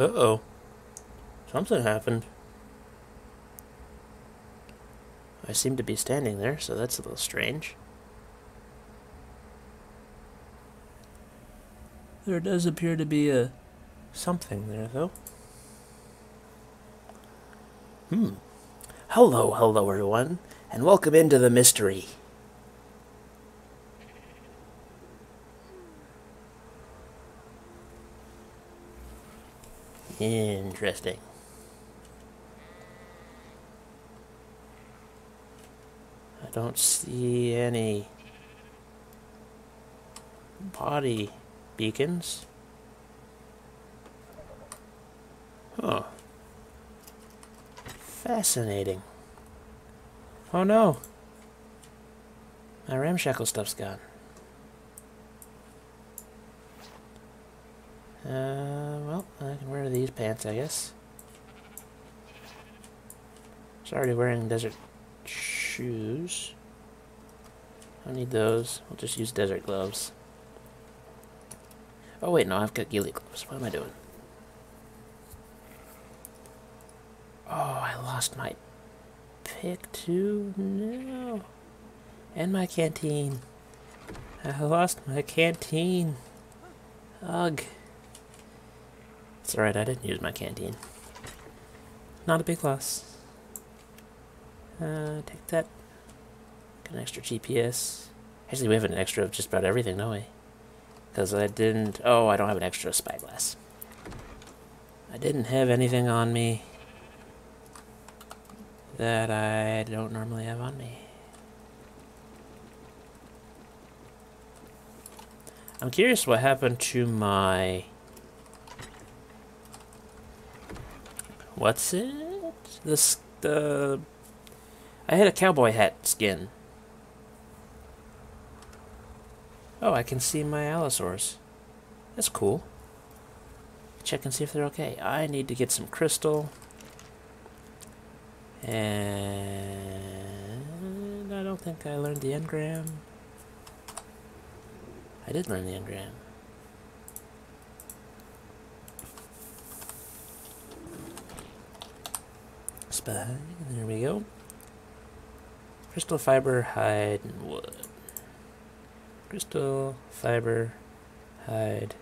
Uh-oh. Something happened. I seem to be standing there, so that's a little strange. There does appear to be a something there, though. Hmm. Hello, hello, everyone, and welcome into the mystery. Interesting. I don't see any body beacons. Huh. Fascinating. Oh no. My ramshackle stuff's gone. Uh, well, I can wear these pants, I guess. It's already wearing desert shoes. I don't need those. I'll just use desert gloves. Oh wait, no, I've got ghillie gloves. What am I doing? Oh, I lost my pick too? No. And my canteen. I lost my canteen. Ugh. It's alright, I didn't use my canteen. Not a big loss. Uh, take that. Got an extra GPS. Actually, we have an extra of just about everything, don't we? Because I didn't... Oh, I don't have an extra spyglass. I didn't have anything on me that I don't normally have on me. I'm curious what happened to my... What's it? This, the... I had a cowboy hat skin. Oh, I can see my allosaurs. That's cool. Check and see if they're okay. I need to get some crystal. And I don't think I learned the engram. I did learn the engram. There we go. Crystal fiber, hide, and wood. Crystal, fiber, hide,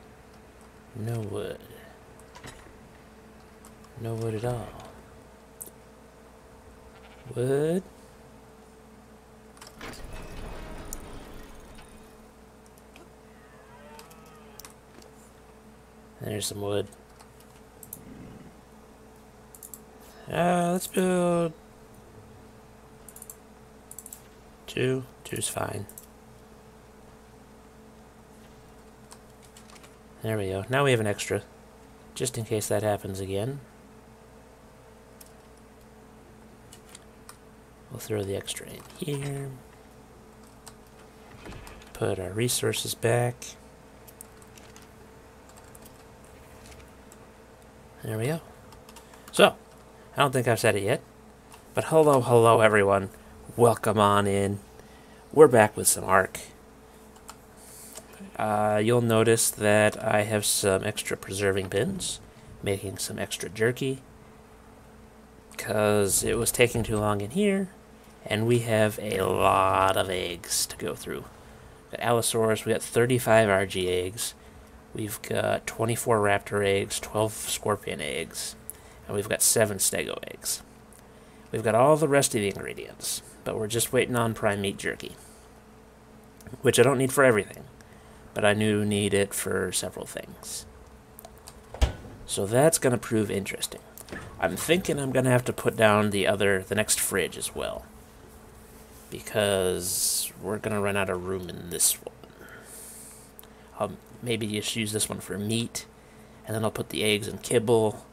no wood. No wood at all. Wood. There's some wood. Uh, let's build two. Two's fine. There we go. Now we have an extra. Just in case that happens again. We'll throw the extra in here. Put our resources back. There we go. So, I don't think I've said it yet, but hello, hello everyone. Welcome on in. We're back with some Ark. Uh, you'll notice that I have some extra preserving pins, making some extra jerky, because it was taking too long in here, and we have a lot of eggs to go through. We've Got Allosaurus, we got 35 Argy eggs, we've got 24 raptor eggs, 12 scorpion eggs, and we've got 7 stego eggs. We've got all the rest of the ingredients, but we're just waiting on prime meat jerky, which I don't need for everything but I do need it for several things. So that's going to prove interesting. I'm thinking I'm going to have to put down the other, the next fridge as well. Because we're going to run out of room in this one. I'll maybe just use this one for meat, and then I'll put the eggs and kibble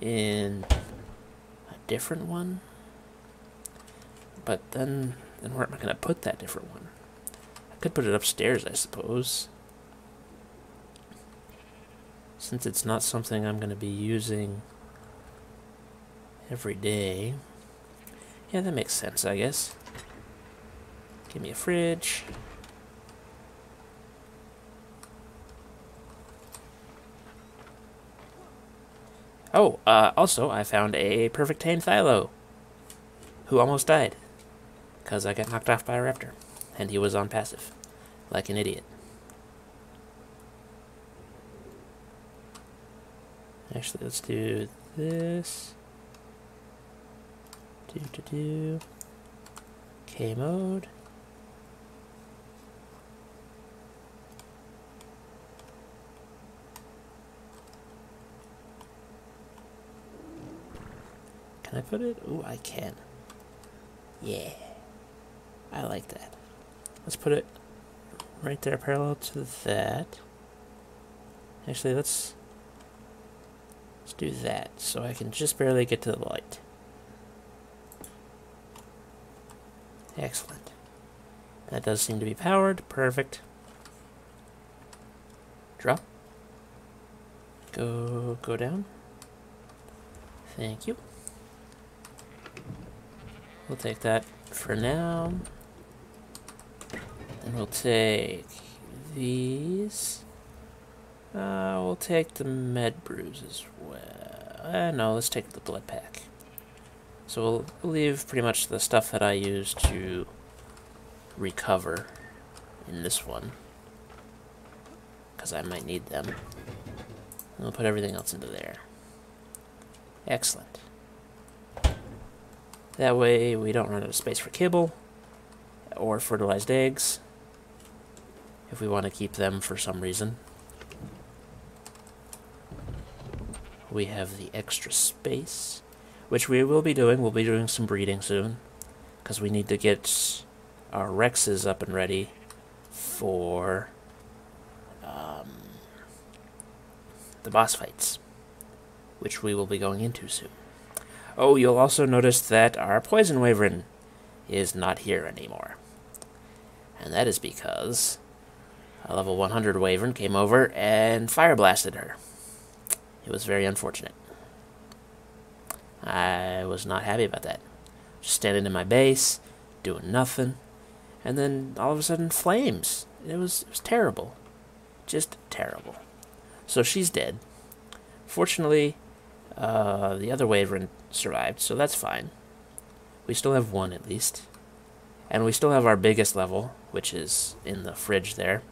in a different one. But then then where am I going to put that different one? I could put it upstairs, I suppose. Since it's not something I'm going to be using every day. Yeah, that makes sense, I guess. Give me a fridge. Oh, uh, also, I found a perfect tame Thylo, who almost died, because I got knocked off by a raptor, and he was on passive, like an idiot. Actually, let's do this. Do do do. K mode. I put it? Oh, I can. Yeah. I like that. Let's put it right there parallel to that. Actually, let's let's do that so I can just barely get to the light. Excellent. That does seem to be powered. Perfect. Drop. Go go down. Thank you. We'll take that for now. And we'll take these. Uh, we'll take the med brews as well. Uh, no, let's take the blood pack. So we'll leave pretty much the stuff that I use to recover in this one. Because I might need them. And we'll put everything else into there. Excellent. That way we don't run out of space for kibble or fertilized eggs if we want to keep them for some reason. We have the extra space, which we will be doing. We'll be doing some breeding soon because we need to get our Rexes up and ready for um, the boss fights, which we will be going into soon. Oh, you'll also notice that our Poison Wyvern is not here anymore. And that is because a level 100 Wyvern came over and fire blasted her. It was very unfortunate. I was not happy about that. Just standing in my base, doing nothing, and then all of a sudden flames. It was, it was terrible. Just terrible. So she's dead. Fortunately, uh, the other Wyvern survived, so that's fine. We still have one at least. And we still have our biggest level, which is in the fridge there.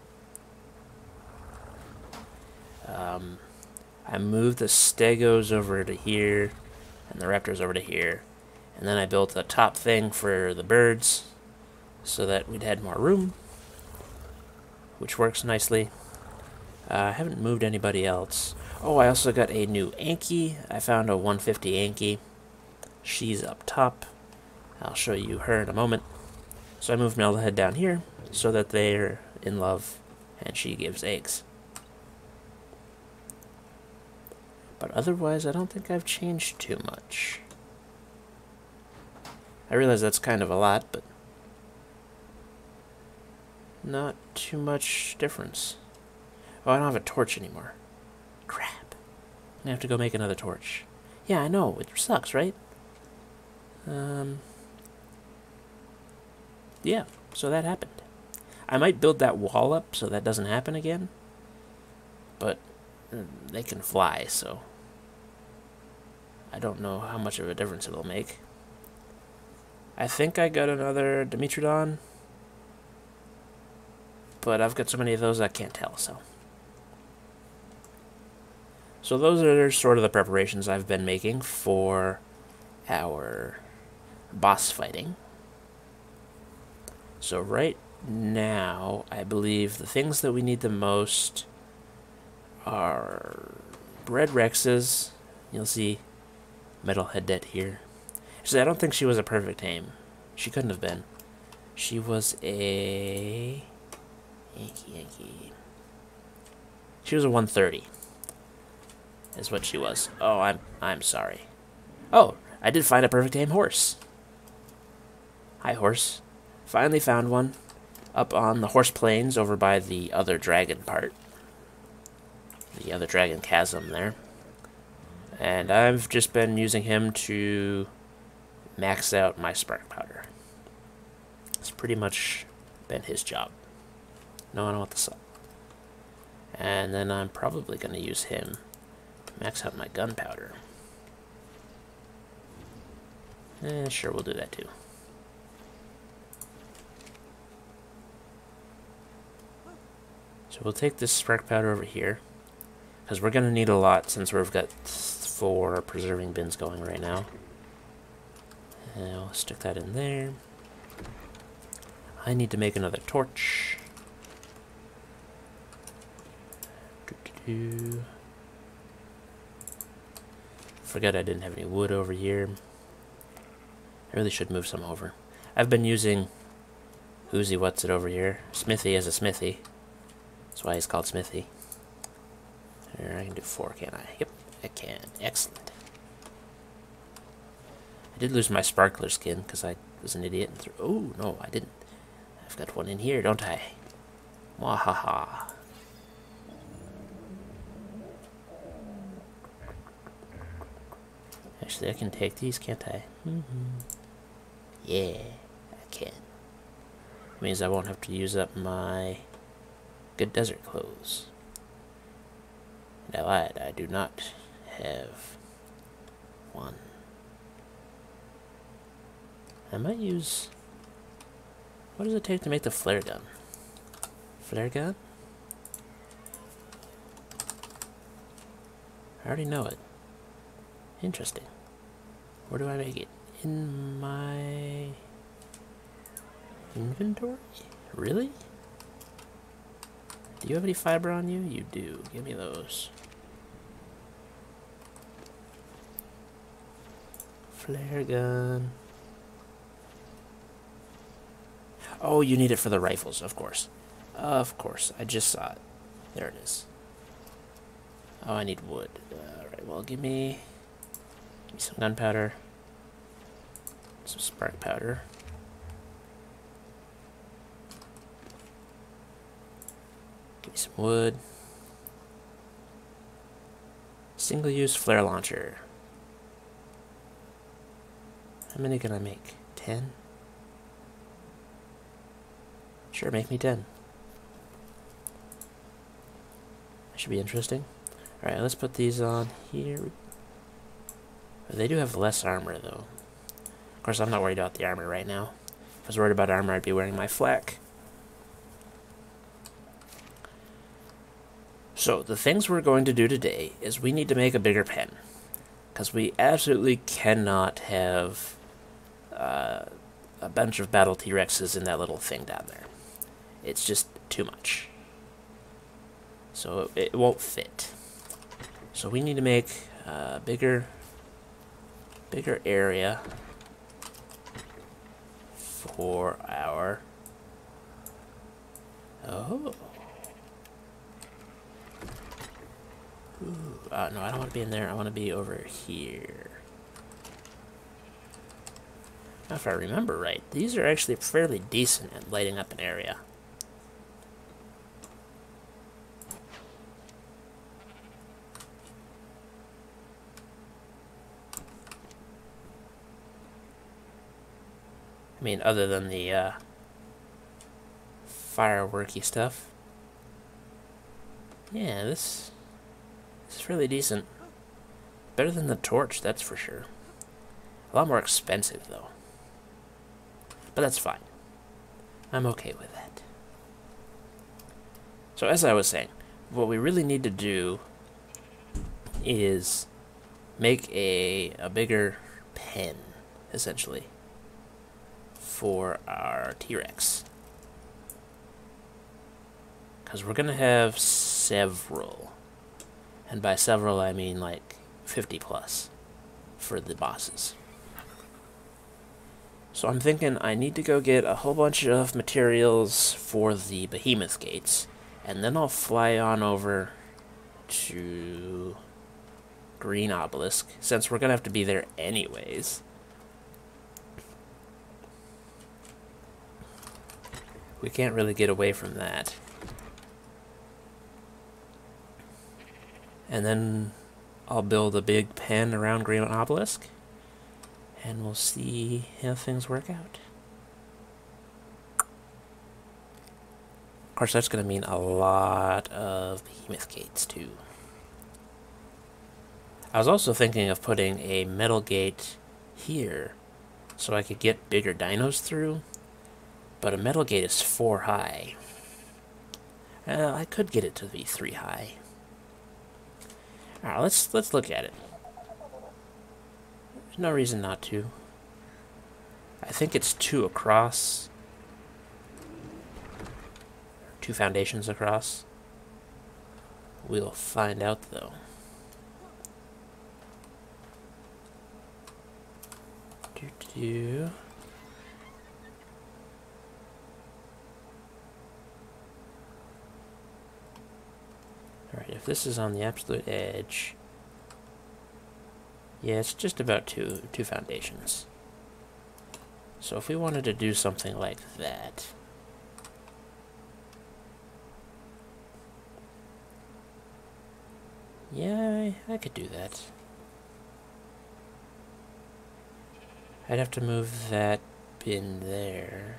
Um, I moved the Stegos over to here, and the Raptors over to here. And then I built a top thing for the birds, so that we'd had more room, which works nicely. Uh, I haven't moved anybody else. Oh, I also got a new Anky. I found a 150 Anky. She's up top. I'll show you her in a moment. So I move moved Metalhead down here so that they're in love and she gives eggs. But otherwise, I don't think I've changed too much. I realize that's kind of a lot, but not too much difference. Oh, I don't have a torch anymore. Crap. I have to go make another torch. Yeah, I know. It sucks, right? Um. Yeah, so that happened. I might build that wall up so that doesn't happen again. But mm, they can fly, so I don't know how much of a difference it'll make. I think I got another Dimetrodon, but I've got so many of those I can't tell, so. So those are sort of the preparations I've been making for our boss fighting. So right now, I believe the things that we need the most are Red Rexes. You'll see Metalhead Debt here. Actually, I don't think she was a perfect tame. She couldn't have been. She was a... Yankee, Yankee. She was a 130 is what she was. Oh, I'm I'm sorry. Oh, I did find a perfect tame horse. Hi, horse. Finally found one up on the horse plains over by the other dragon part. The other dragon chasm there. And I've just been using him to max out my spark powder. It's pretty much been his job. No, I don't want the salt. And then I'm probably going to use him max out my gunpowder. Eh, sure, we'll do that too. So we'll take this spark powder over here. Because we're going to need a lot since we've got four preserving bins going right now. And I'll stick that in there. I need to make another torch. Doo -doo -doo. Forgot I didn't have any wood over here. I really should move some over. I've been using Whoosy What's It over here. Smithy as a smithy. That's why he's called Smithy. Here, I can do four, can I? Yep, I can. Excellent. I did lose my sparkler skin because I was an idiot and threw. Oh, no, I didn't. I've got one in here, don't I? Wahaha. Actually, I can take these, can't I? Mm -hmm. Yeah, I can. It Means I won't have to use up my good desert clothes. And I I do not have one. I might use... What does it take to make the flare gun? Flare gun? I already know it. Interesting. Where do I make it? In my inventory? Really? Do you have any fiber on you? You do. Give me those. Flare gun. Oh, you need it for the rifles, of course. Of course. I just saw it. There it is. Oh, I need wood. Alright, well, give me, give me some gunpowder. Some spark powder. Me some wood. Single-use flare launcher. How many can I make? Ten? Sure, make me ten. That should be interesting. Alright, let's put these on here. They do have less armor, though. Of course, I'm not worried about the armor right now. If I was worried about armor, I'd be wearing my flak. So, the things we're going to do today is we need to make a bigger pen. Because we absolutely cannot have uh, a bunch of battle T-Rexes in that little thing down there. It's just too much. So it won't fit. So we need to make a bigger, bigger area for our, oh. Ooh, uh, no, I don't want to be in there. I want to be over here. Now, if I remember right, these are actually fairly decent at lighting up an area. I mean, other than the uh, fireworky stuff. Yeah, this, is really decent. Better than the torch, that's for sure. A lot more expensive, though. But that's fine. I'm okay with that. So as I was saying, what we really need to do is make a, a bigger pen, essentially for our T-Rex. Because we're going to have several. And by several, I mean like 50 plus for the bosses. So I'm thinking I need to go get a whole bunch of materials for the behemoth gates. And then I'll fly on over to Green Obelisk, since we're going to have to be there anyways. We can't really get away from that. And then I'll build a big pen around Green Obelisk. And we'll see how things work out. Of course, that's going to mean a lot of behemoth gates, too. I was also thinking of putting a metal gate here so I could get bigger dinos through, but a metal gate is 4 high. Uh, I could get it to be 3 high. Alright, let's, let's look at it. There's no reason not to. I think it's 2 across. Two foundations across. We'll find out, though. Do, do, do. Alright, if this is on the absolute edge... Yeah, it's just about two, two foundations. So if we wanted to do something like that... Yeah, I, I could do that. I'd have to move that bin there.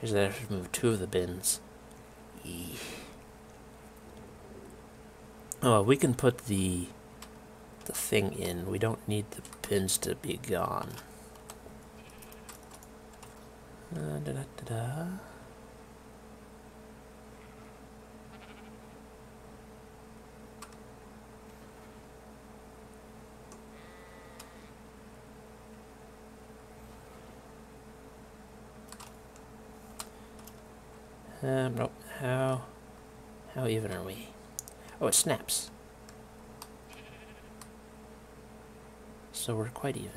Because I'd have to move two of the bins. Oh, we can put the the thing in. We don't need the pins to be gone. Uh, da -da -da Um, nope. How, how even are we? Oh, it snaps. So we're quite even.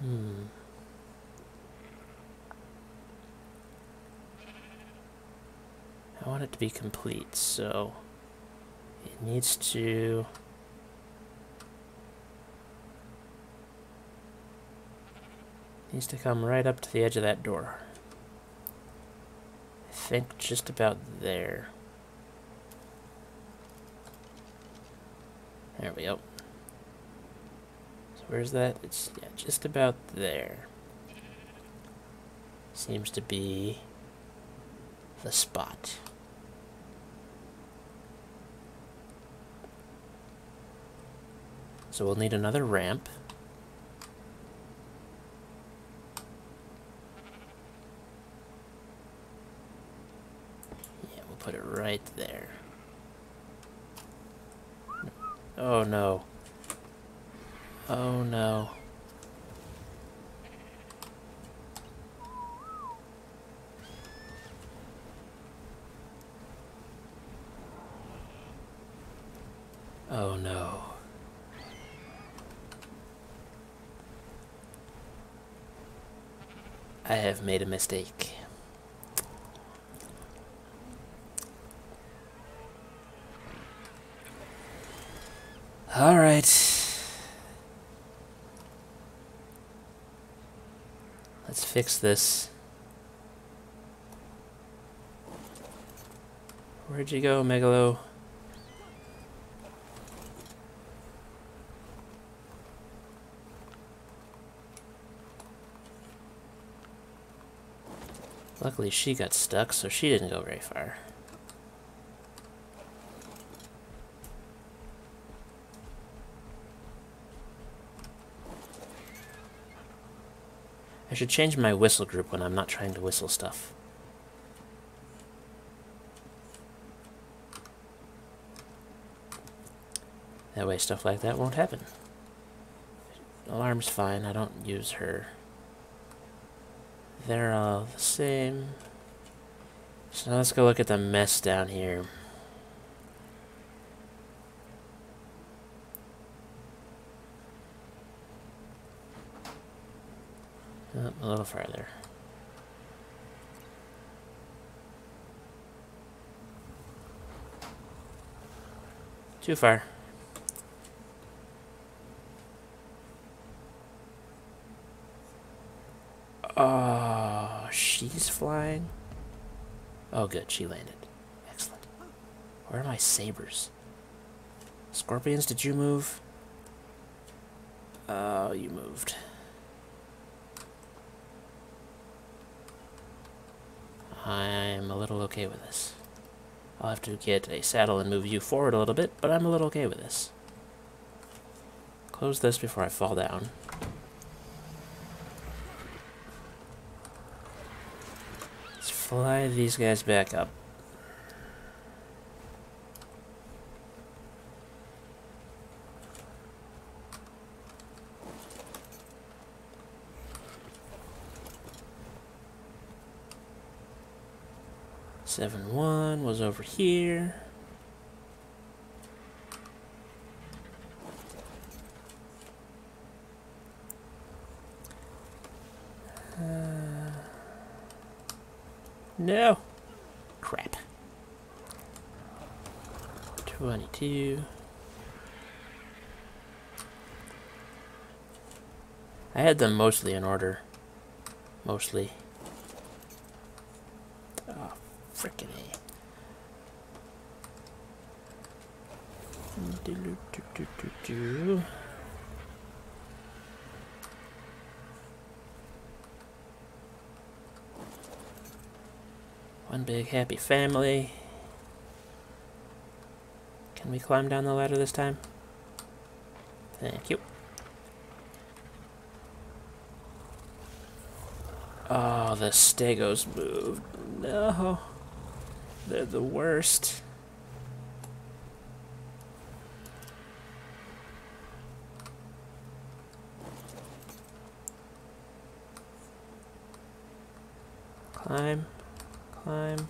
Hmm. I want it to be complete, so it needs to Needs to come right up to the edge of that door. I think just about there. There we go. So where's that? It's yeah, just about there. Seems to be the spot. So we'll need another ramp. put it right there. Oh no. Oh no. Oh no. I have made a mistake. Alright. Let's fix this. Where'd you go, Megalo? Luckily she got stuck, so she didn't go very far. I should change my whistle group when I'm not trying to whistle stuff. That way stuff like that won't happen. Alarm's fine, I don't use her. They're all the same. So now let's go look at the mess down here. A little farther. Too far. Oh, she's flying? Oh, good, she landed. Excellent. Where are my sabers? Scorpions, did you move? Oh, you moved. I'm a little okay with this. I'll have to get a saddle and move you forward a little bit, but I'm a little okay with this. Close this before I fall down. Let's fly these guys back up. Seven one was over here. Uh, no. Crap. 22. I had them mostly in order. Mostly. Oh, frickin' A. Do-do-do-do-do-do. One big happy family. Can we climb down the ladder this time? Thank you. Oh, the stegos moved. No. They're the worst. Climb. Climb.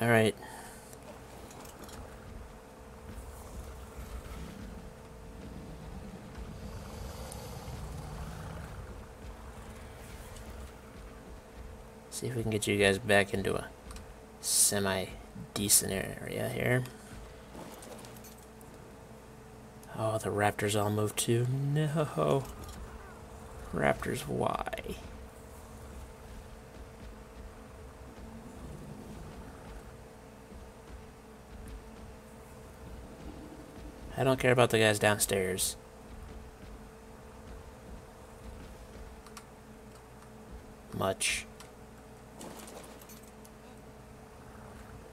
Alright. See if we can get you guys back into a semi-decent area here. Oh, the raptors all moved too. No. Raptors, why? I don't care about the guys downstairs. Much.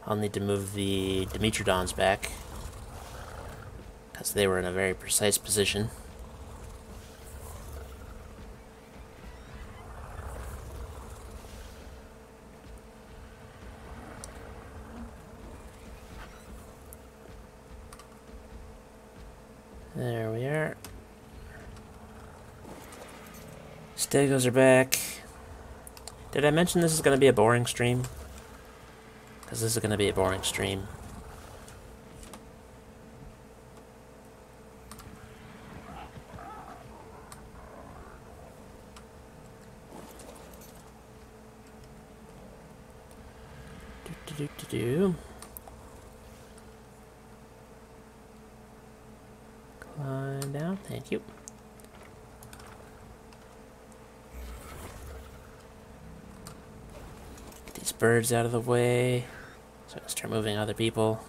I'll need to move the Dimetrodons back. Because they were in a very precise position. There we are. Stegos are back. Did I mention this is going to be a boring stream? This is going to be a boring stream. Do, do, do. Climb down, thank you. Get these birds out of the way. So start moving other people.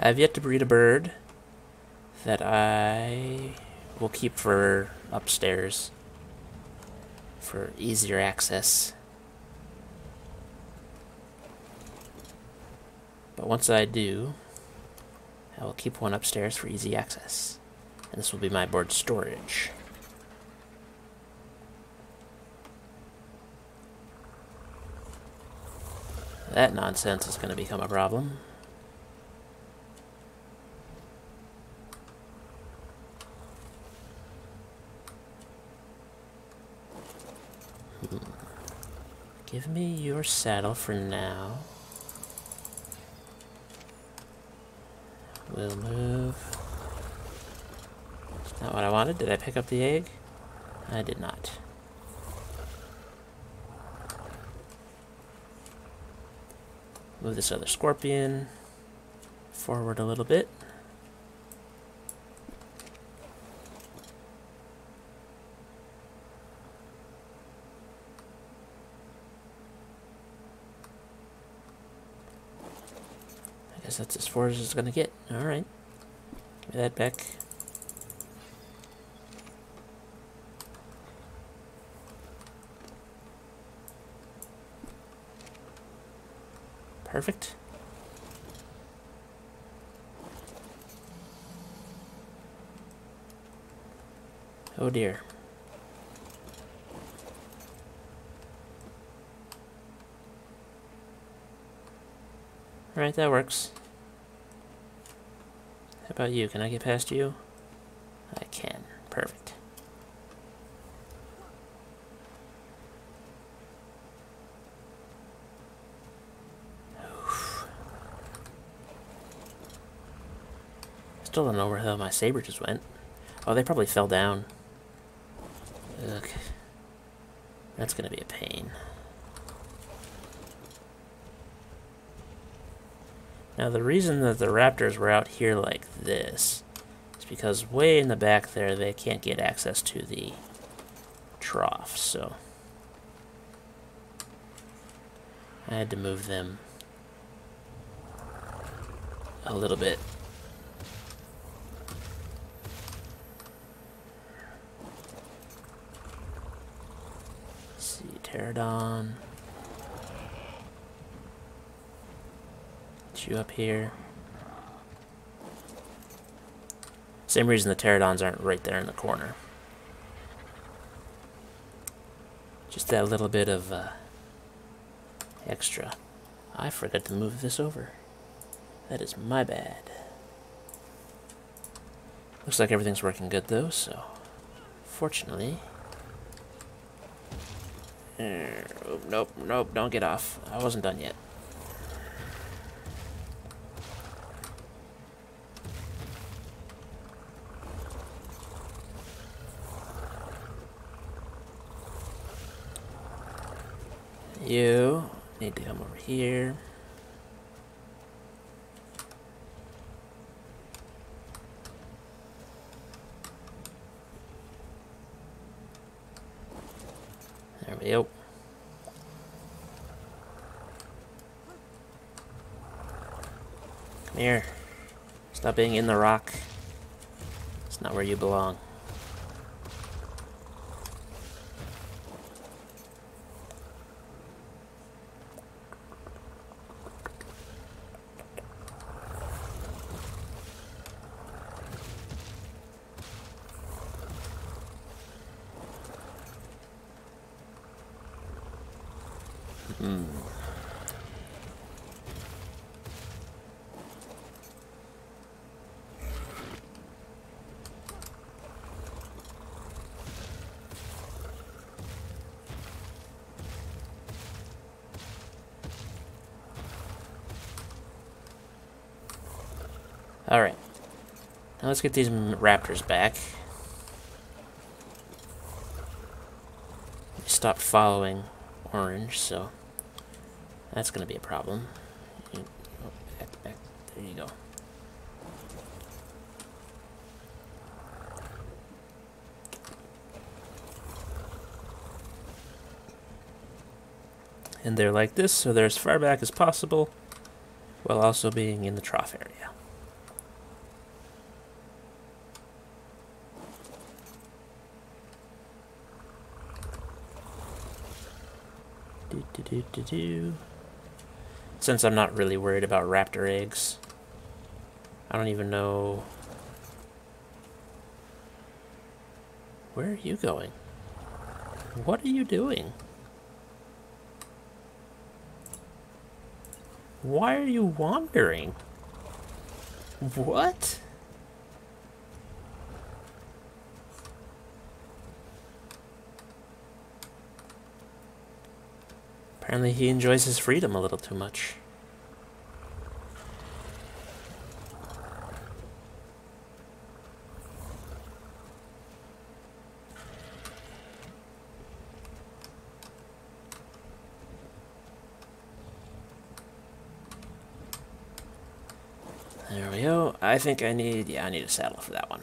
I have yet to breed a bird that I will keep for upstairs for easier access. But once I do, I will keep one upstairs for easy access. And this will be my board storage. That nonsense is going to become a problem. Hmm. Give me your saddle for now. We'll move. Not what I wanted. Did I pick up the egg? I did not. Move this other scorpion forward a little bit. I guess that's as far as it's gonna get. Alright. Give that back. Perfect. Oh dear. Alright, that works. How about you? Can I get past you? I can. Perfect. Oof. Still don't know where the my saber just went. Oh, they probably fell down. Ugh. That's gonna be a pain. Now the reason that the raptors were out here like this is because way in the back there they can't get access to the trough, so I had to move them a little bit. Pterodon. you up here. Same reason the pterodons aren't right there in the corner. Just that little bit of uh, extra. I forgot to move this over. That is my bad. Looks like everything's working good though, so fortunately. Uh, nope, nope, don't get off. I wasn't done yet. You need to come over here. There we go. Come here. Stop being in the rock. It's not where you belong. Hmm. Alright. Now let's get these raptors back. Stop following orange, so that's going to be a problem. There you go. And they're like this, so they're as far back as possible, while also being in the trough area. Do, do, do. Since I'm not really worried about raptor eggs, I don't even know... Where are you going? What are you doing? Why are you wandering? What? Apparently he enjoys his freedom a little too much. There we go. I think I need, yeah, I need a saddle for that one.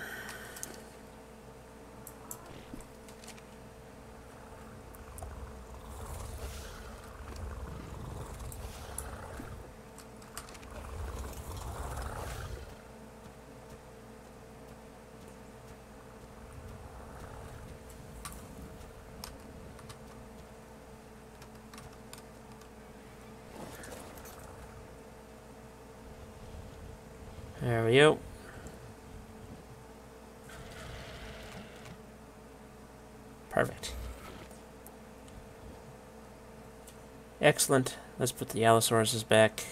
There we go. Perfect. Excellent. Let's put the Allosauruses back.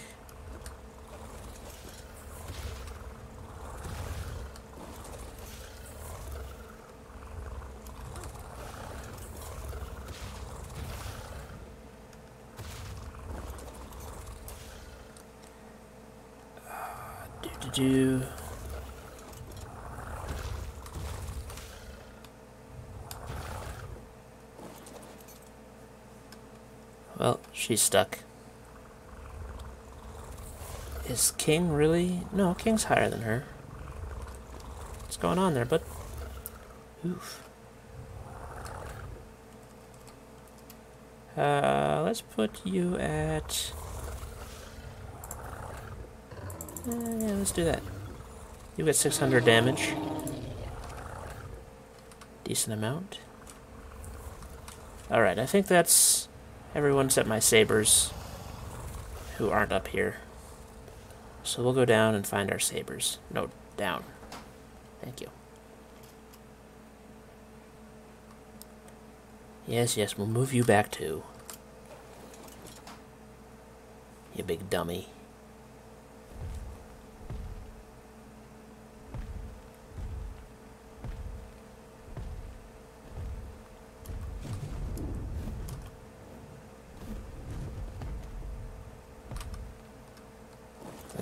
do do do. Well, she's stuck. Is King really? No, King's higher than her. What's going on there, bud? Oof. Uh, let's put you at... Uh, yeah, let's do that. You get 600 damage. Decent amount. Alright, I think that's everyone except my sabers who aren't up here. So we'll go down and find our sabers. No, down. Thank you. Yes, yes, we'll move you back too. You big dummy.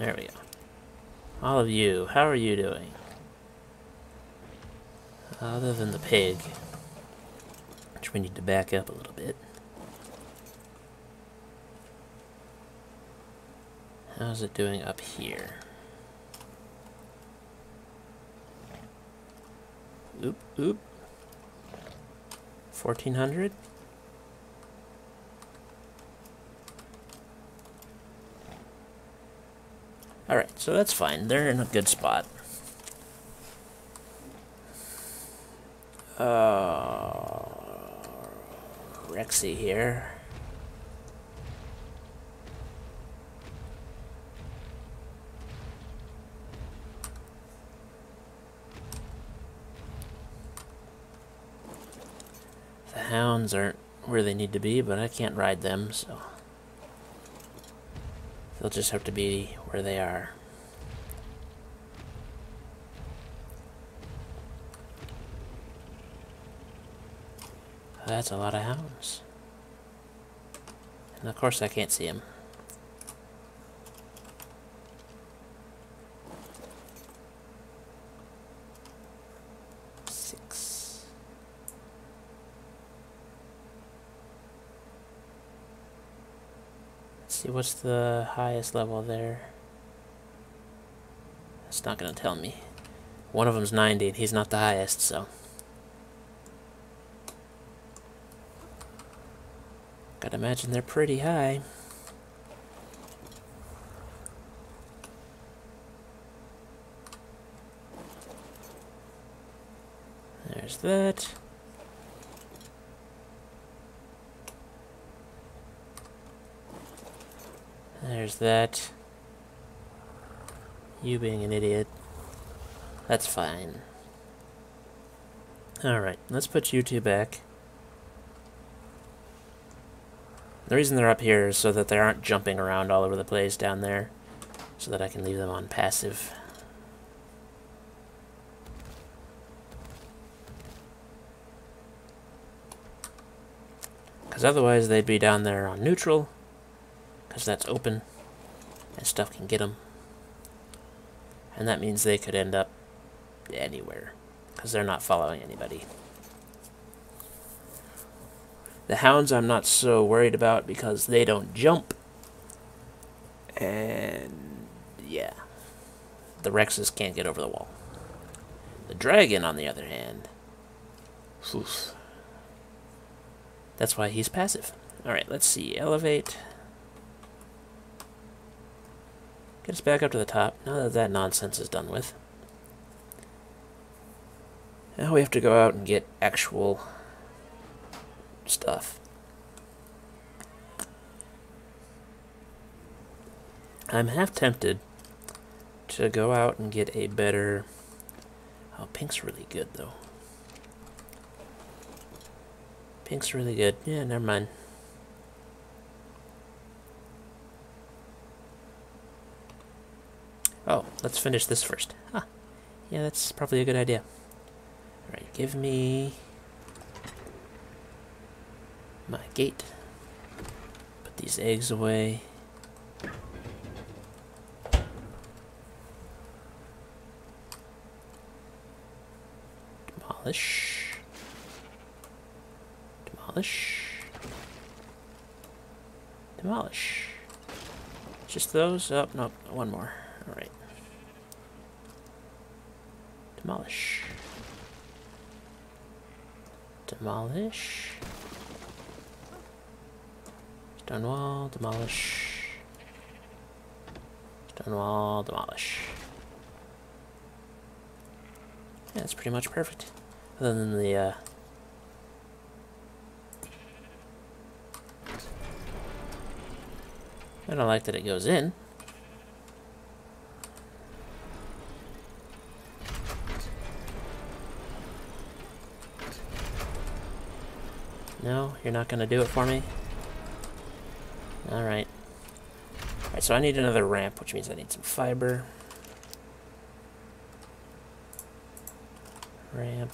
There we go. All of you, how are you doing? Other than the pig, which we need to back up a little bit. How's it doing up here? Oop, oop. 1400? Alright, so that's fine. They're in a good spot. Uh, Rexy here. The hounds aren't where they need to be, but I can't ride them, so... They'll just have to be where they are. That's a lot of hounds. And of course I can't see him. Six. Let's see, what's the highest level there? It's not going to tell me. One of them's 90, and he's not the highest, so... Gotta imagine they're pretty high. There's that. There's that. You being an idiot. That's fine. Alright, let's put you two back. The reason they're up here is so that they aren't jumping around all over the place down there. So that I can leave them on passive. Because otherwise they'd be down there on neutral. Because that's open. And stuff can get them. And that means they could end up anywhere. Because they're not following anybody. The hounds I'm not so worried about because they don't jump. And yeah. The Rexes can't get over the wall. The dragon, on the other hand, oof, that's why he's passive. Alright, let's see. Elevate. Get us back up to the top, now that that nonsense is done with. Now we have to go out and get actual stuff. I'm half tempted to go out and get a better... Oh, pink's really good, though. Pink's really good. Yeah, never mind. Oh, let's finish this first. Huh. Yeah, that's probably a good idea. Alright, give me my gate. Put these eggs away. Demolish. Demolish. Demolish. Just those? Oh, no, one more. Alright. Demolish. Demolish. Stone wall, demolish. Stone wall, demolish. Yeah, that's pretty much perfect. Other than the, uh... I don't like that it goes in. No, you're not gonna do it for me? Alright. Alright, so I need another ramp, which means I need some fiber. Ramp.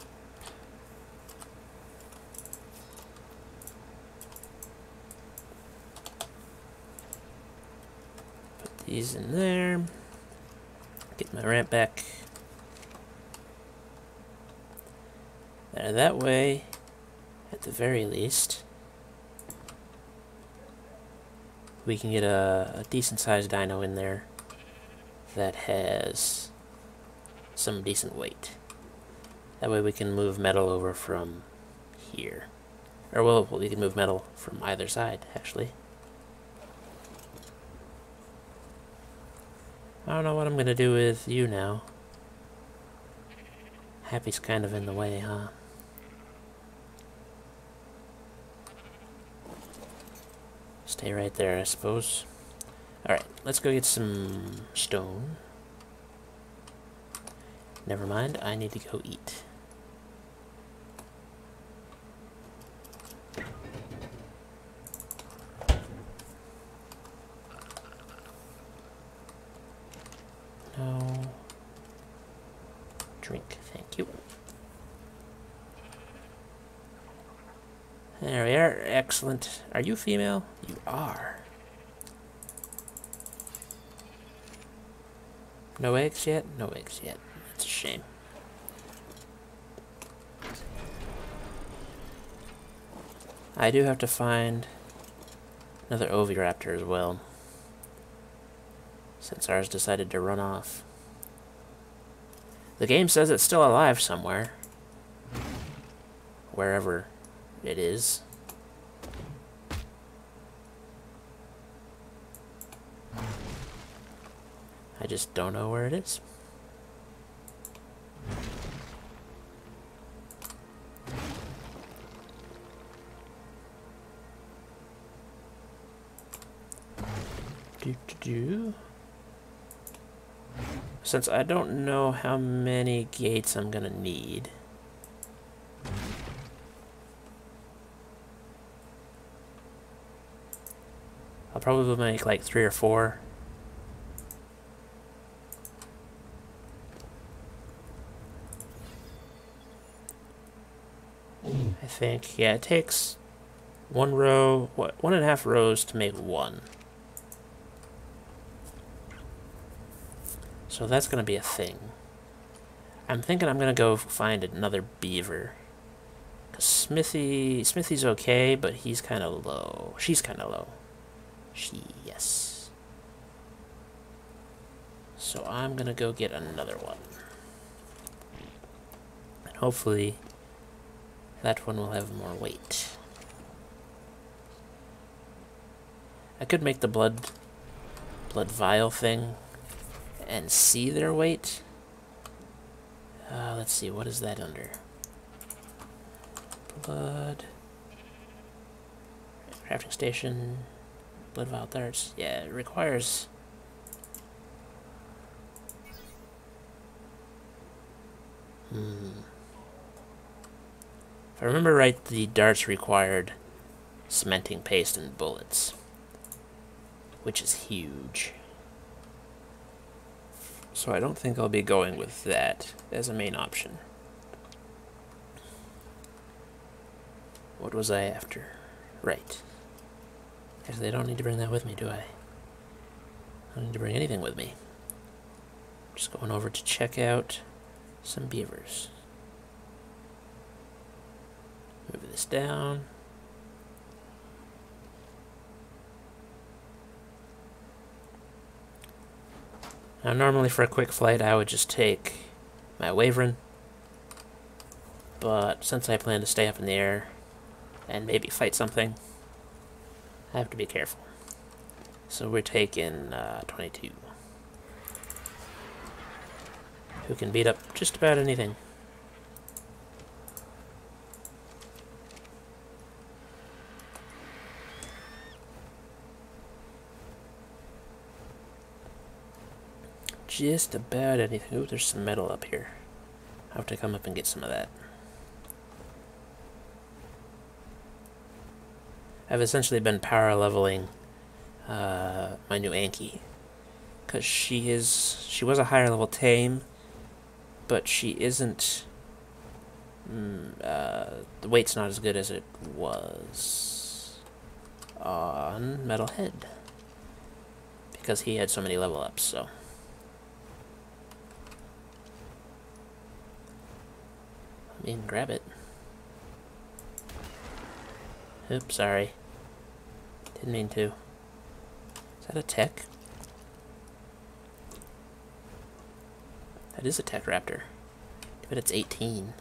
Put these in there. Get my ramp back. There, that way, at the very least, we can get a, a decent sized dino in there that has some decent weight. That way we can move metal over from here. Or well, we can move metal from either side, actually. I don't know what I'm going to do with you now. Happy's kind of in the way, huh? Stay right there, I suppose. Alright, let's go get some stone. Never mind, I need to go eat. No. Drink, thank you. There we are. Excellent. Are you female? You are. No eggs yet? No eggs yet. That's a shame. I do have to find another Oviraptor as well. Since ours decided to run off. The game says it's still alive somewhere. Wherever it is. Just don't know where it is. Do, do, do. Since I don't know how many gates I'm gonna need, I'll probably make like three or four. I think, yeah, it takes one row, what, one and a half rows to make one. So that's going to be a thing. I'm thinking I'm going to go find another beaver. Cause Smithy, Smithy's okay, but he's kind of low. She's kind of low. She, yes. So I'm gonna go get another one. And hopefully that one will have more weight. I could make the blood blood vial thing and see their weight. Uh, let's see, what is that under? Blood. Crafting station. Blood vial darts. Yeah, it requires... Hmm. If I remember right, the darts required cementing paste and bullets, which is huge. So I don't think I'll be going with that as a main option. What was I after? Right. Actually, I don't need to bring that with me, do I? I don't need to bring anything with me. Just going over to check out some beavers. Move this down. Now normally for a quick flight I would just take my Wyvern, but since I plan to stay up in the air and maybe fight something, I have to be careful. So we're taking uh, 22. Who can beat up just about anything. Just about anything. Ooh, there's some metal up here. I have to come up and get some of that. I've essentially been power leveling uh, my new Anky. Because she is, she was a higher level tame, but she isn't, mm, uh, the weight's not as good as it was on Metalhead. Because he had so many level ups, so. Mean, grab it. Oops, sorry. Didn't mean to. Is that a tech? That is a tech raptor. But it's 18.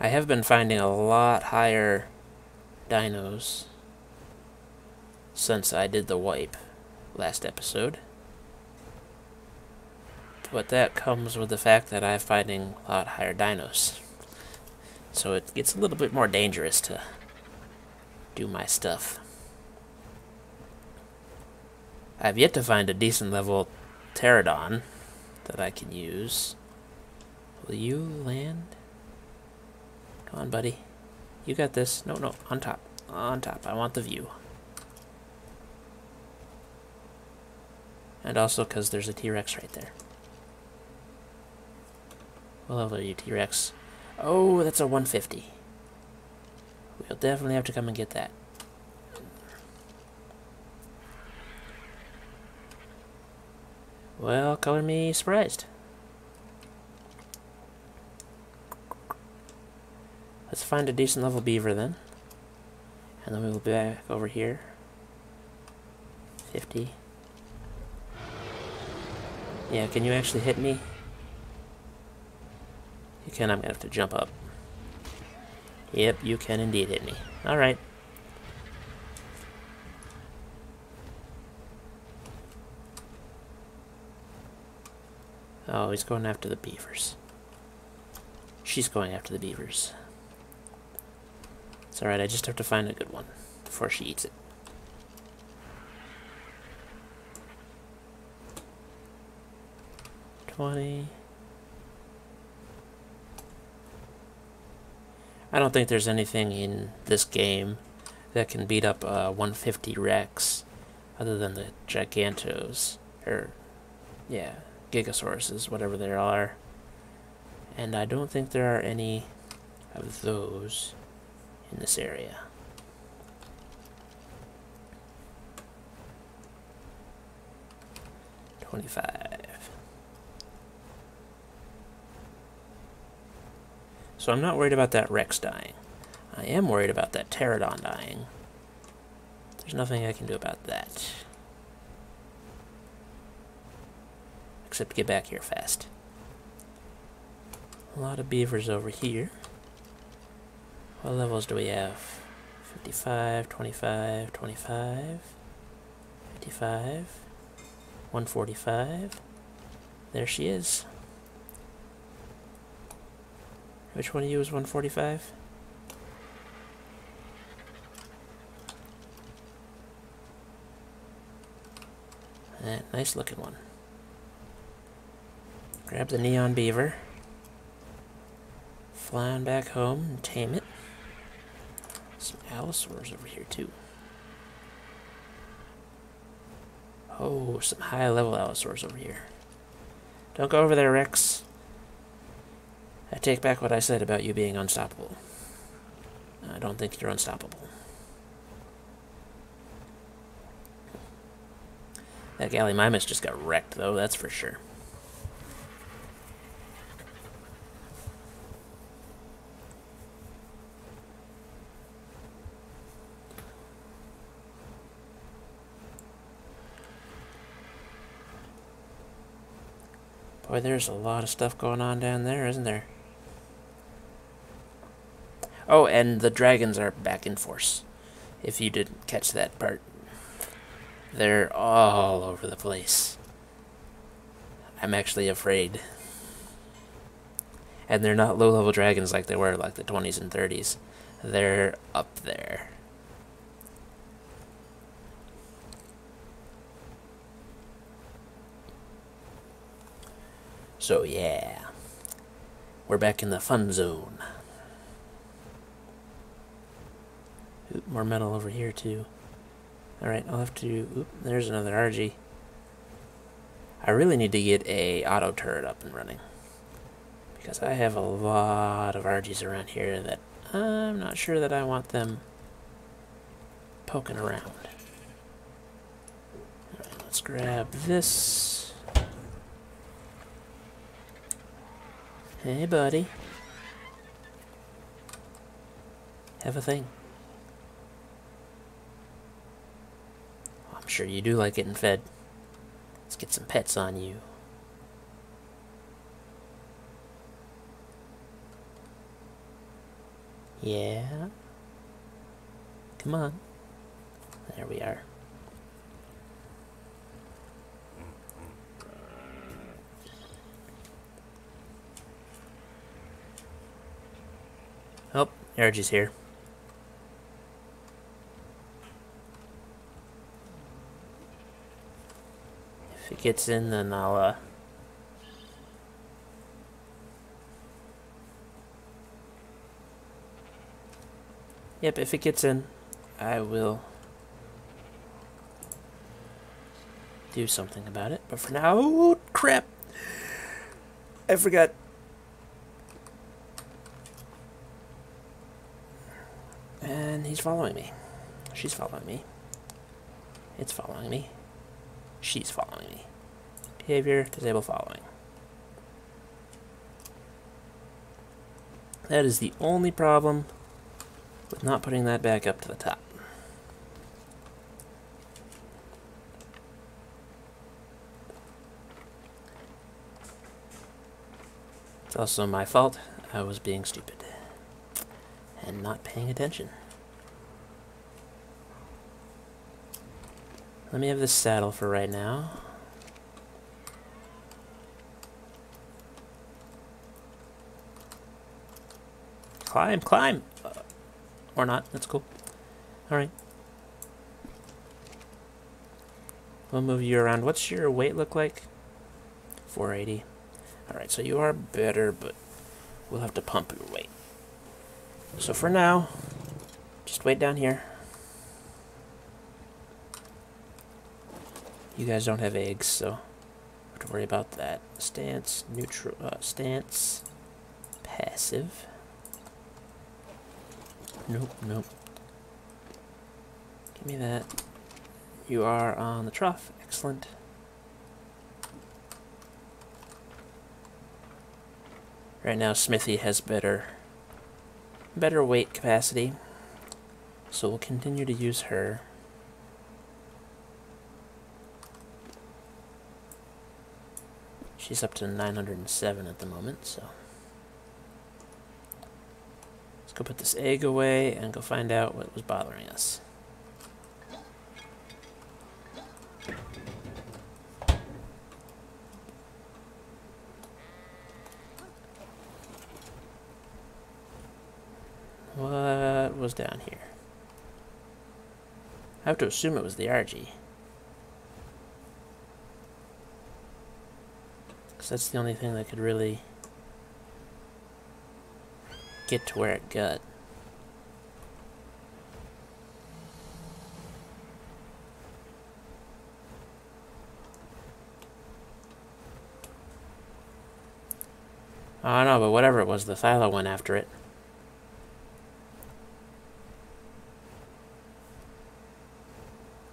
I have been finding a lot higher dinos since I did the wipe last episode. But that comes with the fact that I'm fighting a lot higher dinos. So it gets a little bit more dangerous to do my stuff. I've yet to find a decent level pterodon that I can use. Will you land? Come on, buddy. You got this. No, no, on top. On top. I want the view. And also because there's a T-Rex right there. Are you, T-Rex? Oh, that's a 150. We'll definitely have to come and get that. Well, color me surprised. Let's find a decent level beaver then. And then we will be back over here. 50. Yeah, can you actually hit me? You can, I'm gonna have to jump up. Yep, you can indeed hit me. Alright. Oh, he's going after the beavers. She's going after the beavers. It's alright, I just have to find a good one before she eats it. Twenty. I don't think there's anything in this game that can beat up uh, a 150 Rex other than the Gigantos, or, yeah, Gigasauruses, whatever there are. And I don't think there are any of those in this area. Twenty-five. So I'm not worried about that Rex dying. I am worried about that Pterodon dying. There's nothing I can do about that. Except get back here fast. A lot of beavers over here. What levels do we have? 55, 25, 25, 55, 145. There she is. Which one of you is 145? That eh, nice looking one. Grab the neon beaver. Fly on back home and tame it. Some allosaurs over here too. Oh, some high level allosaurs over here. Don't go over there, Rex. I take back what I said about you being unstoppable. I don't think you're unstoppable. That Gallimimus just got wrecked, though, that's for sure. Boy, there's a lot of stuff going on down there, isn't there? Oh, and the dragons are back in force. If you didn't catch that part. They're all over the place. I'm actually afraid. And they're not low-level dragons like they were like the 20s and 30s. They're up there. So yeah, we're back in the fun zone. Oop, more metal over here too. Alright, I'll have to... Oop, there's another Argy. I really need to get a auto turret up and running. Because I have a lot of Argys around here that I'm not sure that I want them poking around. Alright, let's grab this. Hey, buddy. Have a thing. Sure you do like getting fed. Let's get some pets on you. Yeah? Come on. There we are. Oh, Argy's here. It gets in, then I'll, uh... Yep, if it gets in, I will do something about it. But for now, oh, crap! I forgot And he's following me. She's following me. It's following me. She's following me. Behavior, disable following. That is the only problem with not putting that back up to the top. It's also my fault. I was being stupid and not paying attention. Let me have this saddle for right now. Climb, climb! Uh, or not, that's cool. Alright. We'll move you around. What's your weight look like? 480. Alright, so you are better, but we'll have to pump your weight. So for now, just wait down here. You guys don't have eggs, so don't worry about that. Stance, neutral, uh, stance, passive. Nope, nope. Give me that. You are on the trough. Excellent. Right now, Smithy has better better weight capacity. So we'll continue to use her. She's up to 907 at the moment, so... Let's go put this egg away and go find out what was bothering us. What was down here? I have to assume it was the Argy. Because that's the only thing that could really get to where it got. Oh know, but whatever it was, the Thyla went after it.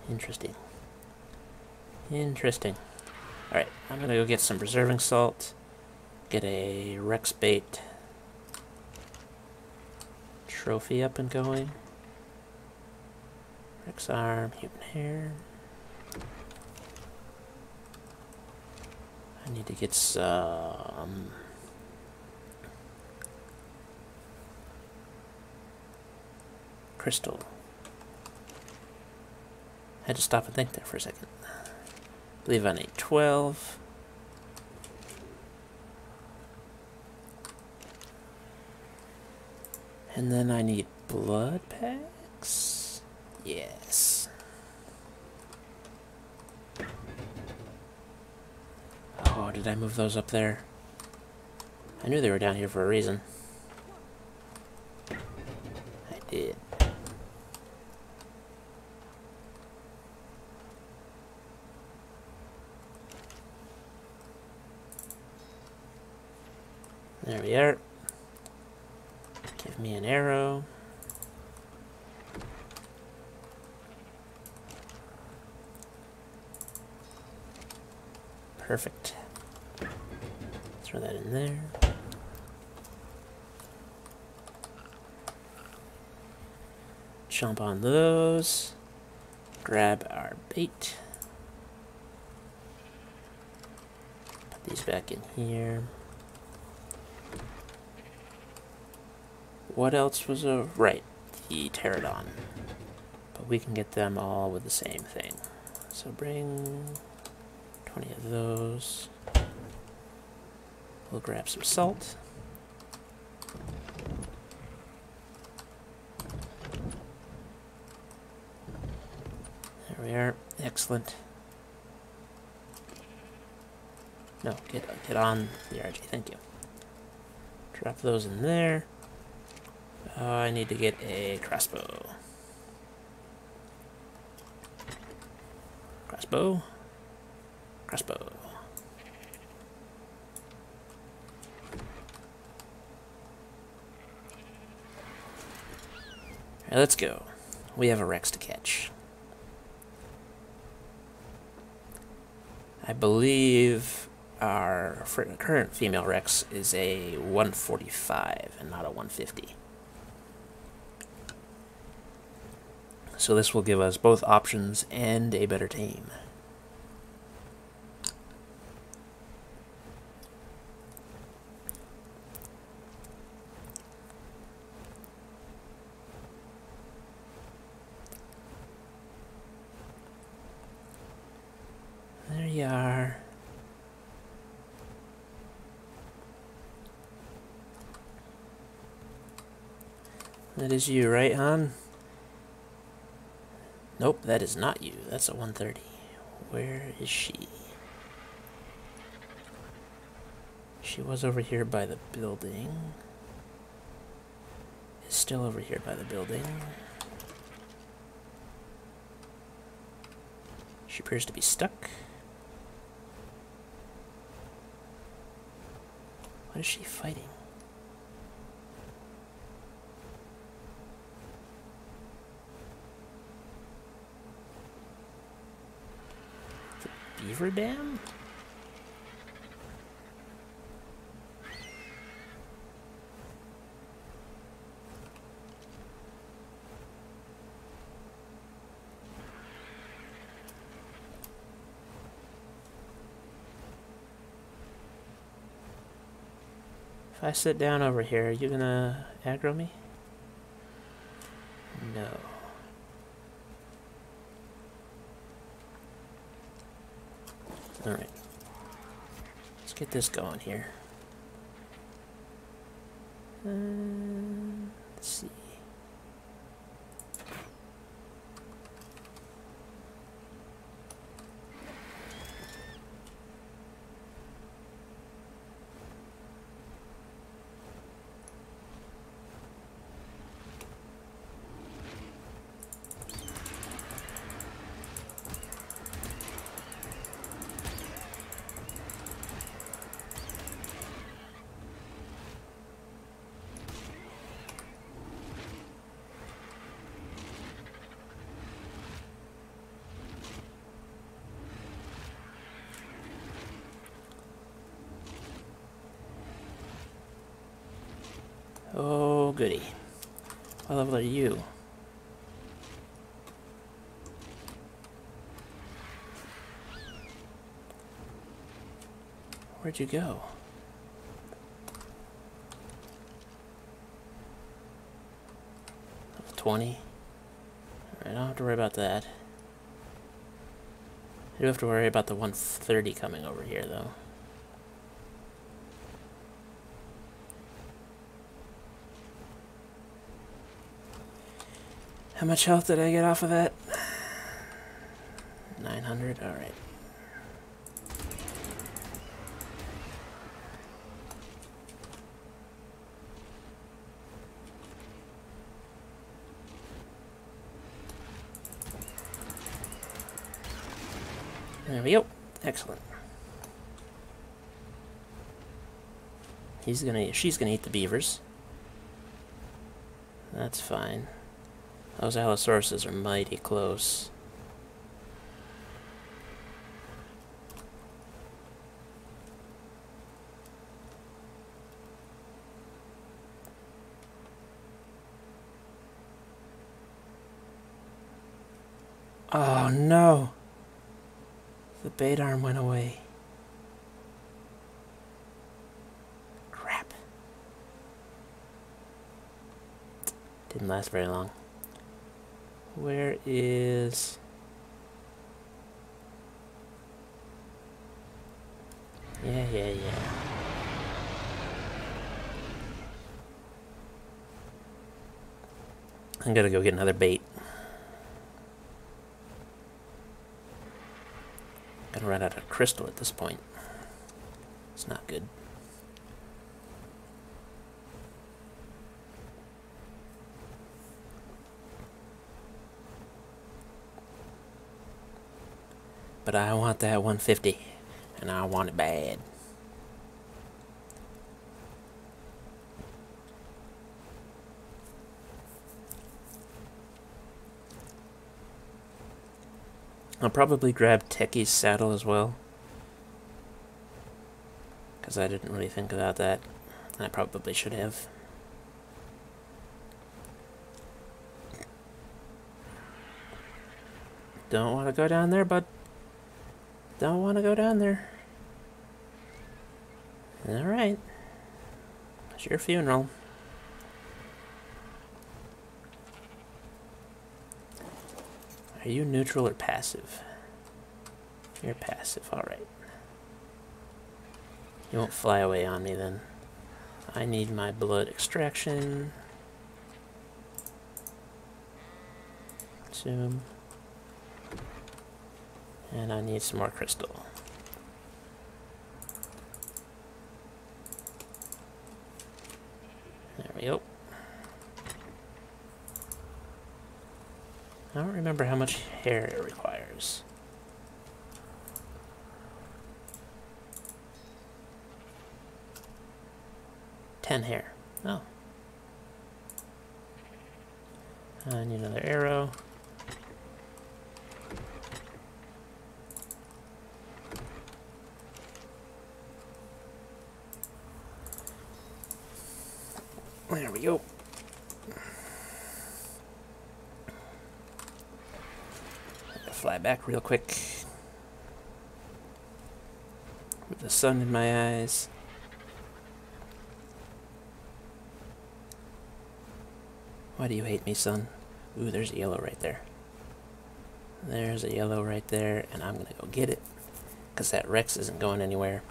Interesting. Interesting. Alright, I'm gonna go get some preserving salt, get a Rex bait trophy up and going. Rex arm, human hair. I need to get some crystal. I had to stop and think there for a second. I believe I need 12. And then I need blood packs? Yes. Oh, did I move those up there? I knew they were down here for a reason. I did. There we are. Give me an arrow. Perfect. Throw that in there. Jump on those. Grab our bait. Put these back in here. What else was a... Right, the pterodon. But we can get them all with the same thing. So bring 20 of those. We'll grab some salt. There we are. Excellent. No, get get on the Argy. Thank you. Drop those in there. Uh, I need to get a crossbow. Crossbow. Crossbow. Alright, let's go. We have a Rex to catch. I believe our current female Rex is a 145 and not a 150. So this will give us both options and a better team. There you are. That is you, right, hon? Nope, that is not you. That's a 130. Where is she? She was over here by the building. Is still over here by the building. She appears to be stuck. What is she fighting? Beaver Dam? If I sit down over here, are you gonna aggro me? No. Alright. Let's get this going here. Uh, let's see. Oh, goody. What level are you? Where'd you go? Level 20? Alright, I don't have to worry about that. I do have to worry about the 130 coming over here, though. How much health did I get off of that? 900? Alright. There we go. Excellent. He's gonna, she's gonna eat the beavers. That's fine. Those Allosauruses are mighty close. Oh no! The bait arm went away. Crap. Didn't last very long. Where is... Yeah, yeah, yeah. I'm gonna go get another bait. Gonna run out of crystal at this point. It's not good. But I want that 150, and I want it bad. I'll probably grab Techie's saddle as well. Because I didn't really think about that. I probably should have. Don't want to go down there, bud. Don't want to go down there. Alright. It's your funeral. Are you neutral or passive? You're passive, alright. You won't fly away on me then. I need my blood extraction. Zoom. And I need some more crystal. There we go. I don't remember how much hair it requires. Ten hair. Oh. I need another arrow. There we go. Fly back real quick. With the sun in my eyes. Why do you hate me, son? Ooh, there's a yellow right there. There's a yellow right there, and I'm gonna go get it. Because that Rex isn't going anywhere.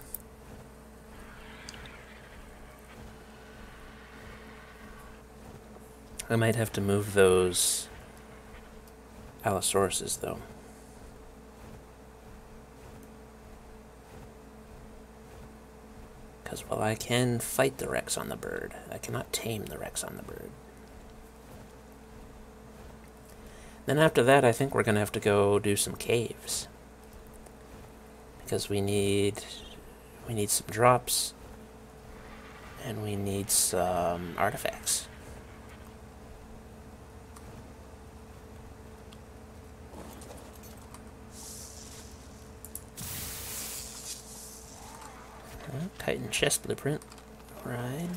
I might have to move those Allosauruses, though. Because while I can fight the Rex on the bird, I cannot tame the Rex on the bird. Then after that, I think we're going to have to go do some caves. Because we need we need some drops and we need some artifacts. Titan chest blueprint. Right.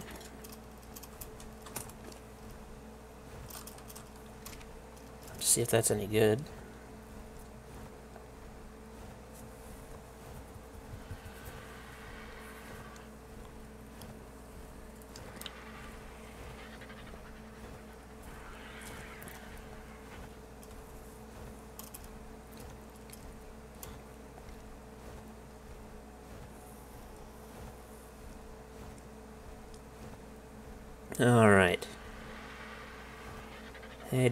See if that's any good.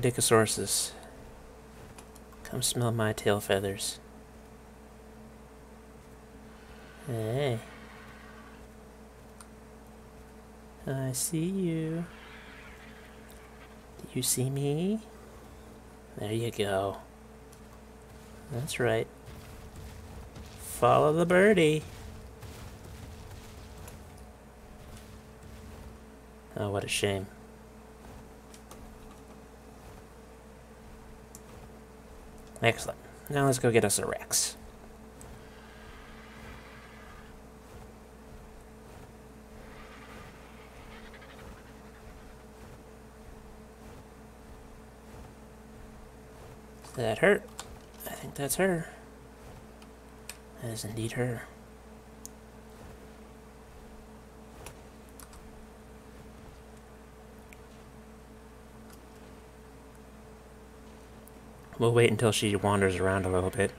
Hey, Dickosaurus. Come smell my tail feathers. Hey. I see you. Do you see me? There you go. That's right. Follow the birdie. Oh, what a shame. Excellent. Now let's go get us a Rex. That hurt. I think that's her. That is indeed her. We'll wait until she wanders around a little bit.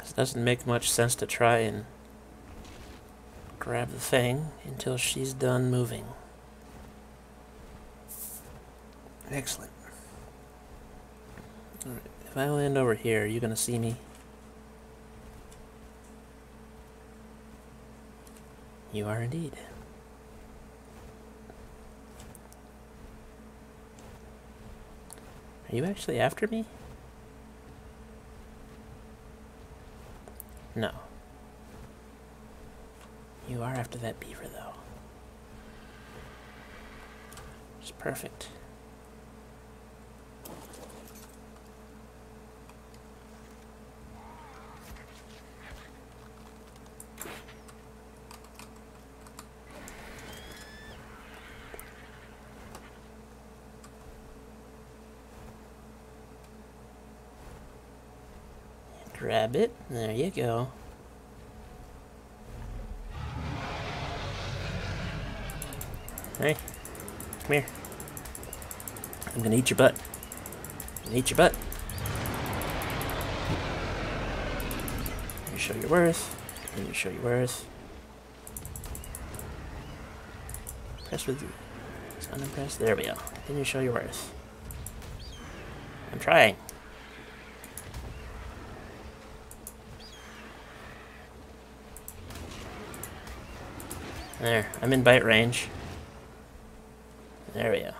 It doesn't make much sense to try and grab the thing until she's done moving. Excellent. If I land over here, are you gonna see me? You are indeed. Are you actually after me? No. You are after that beaver, though. It's perfect. Grab it. There you go. Hey, come here. I'm gonna eat your butt. Gonna eat your butt. You show your worth. Then you show your worth. Press with you. It's unimpressed. There we go. Then you show your worth. I'm trying. There, I'm in bite range. There we go.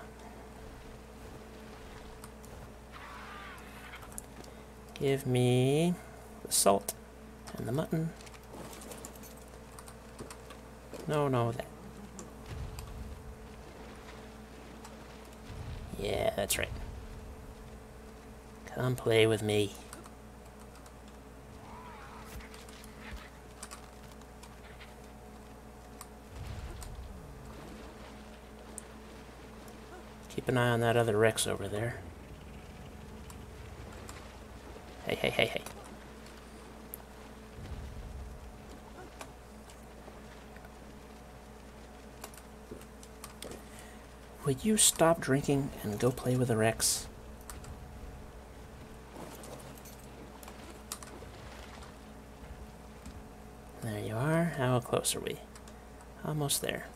Give me the salt and the mutton. No, no, that. Yeah, that's right. Come play with me. Keep an eye on that other Rex over there. Hey, hey, hey, hey. Would you stop drinking and go play with the Rex? There you are. How close are we? Almost there.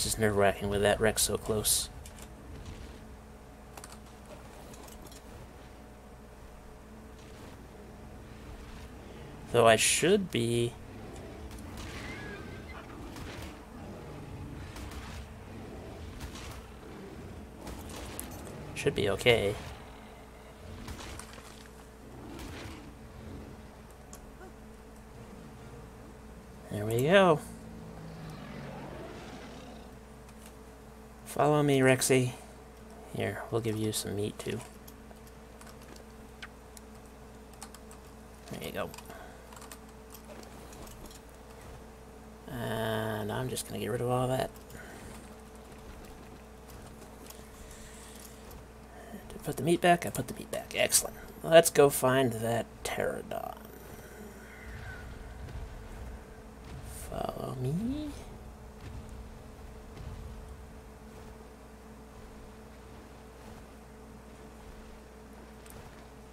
This is nerve-wracking with that wreck so close. Though I should be... Should be okay. There we go. Follow me, Rexy. Here, we'll give you some meat too. There you go. And I'm just going to get rid of all that. To put the meat back, I put the meat back. Excellent. Let's go find that pterodon. Follow me.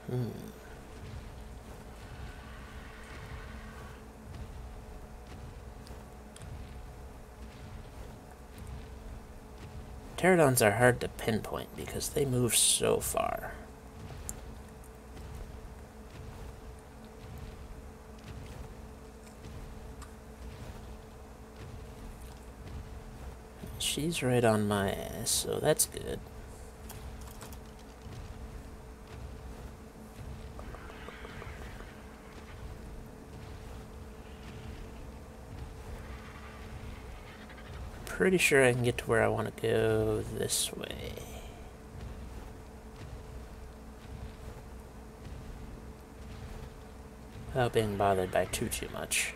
Hmm. Pterodons are hard to pinpoint because they move so far. She's right on my ass, so that's good. Pretty sure I can get to where I want to go this way. Without being bothered by too, too much.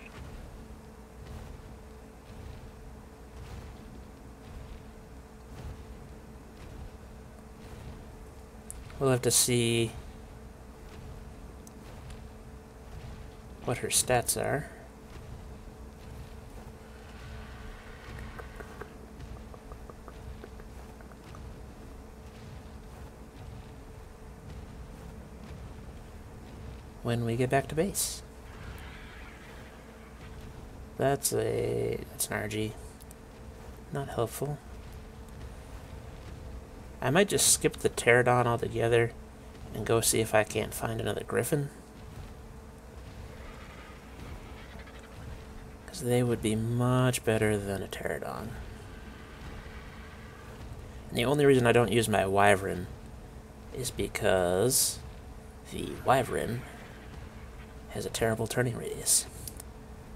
We'll have to see what her stats are. When we get back to base. That's a that's an Argy. Not helpful. I might just skip the pterodon altogether and go see if I can't find another griffin. Because they would be much better than a pterodon. And the only reason I don't use my wyvern is because the wyvern has a terrible turning radius.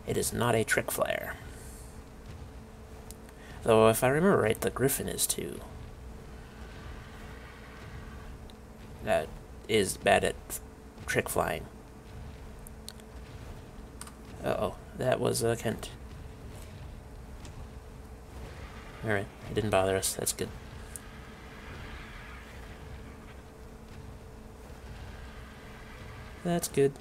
It is not a trick flyer. Though, if I remember right, the Griffin is too. That is bad at trick flying. Uh-oh, that was uh, Kent. Alright, it didn't bother us, that's good. That's good.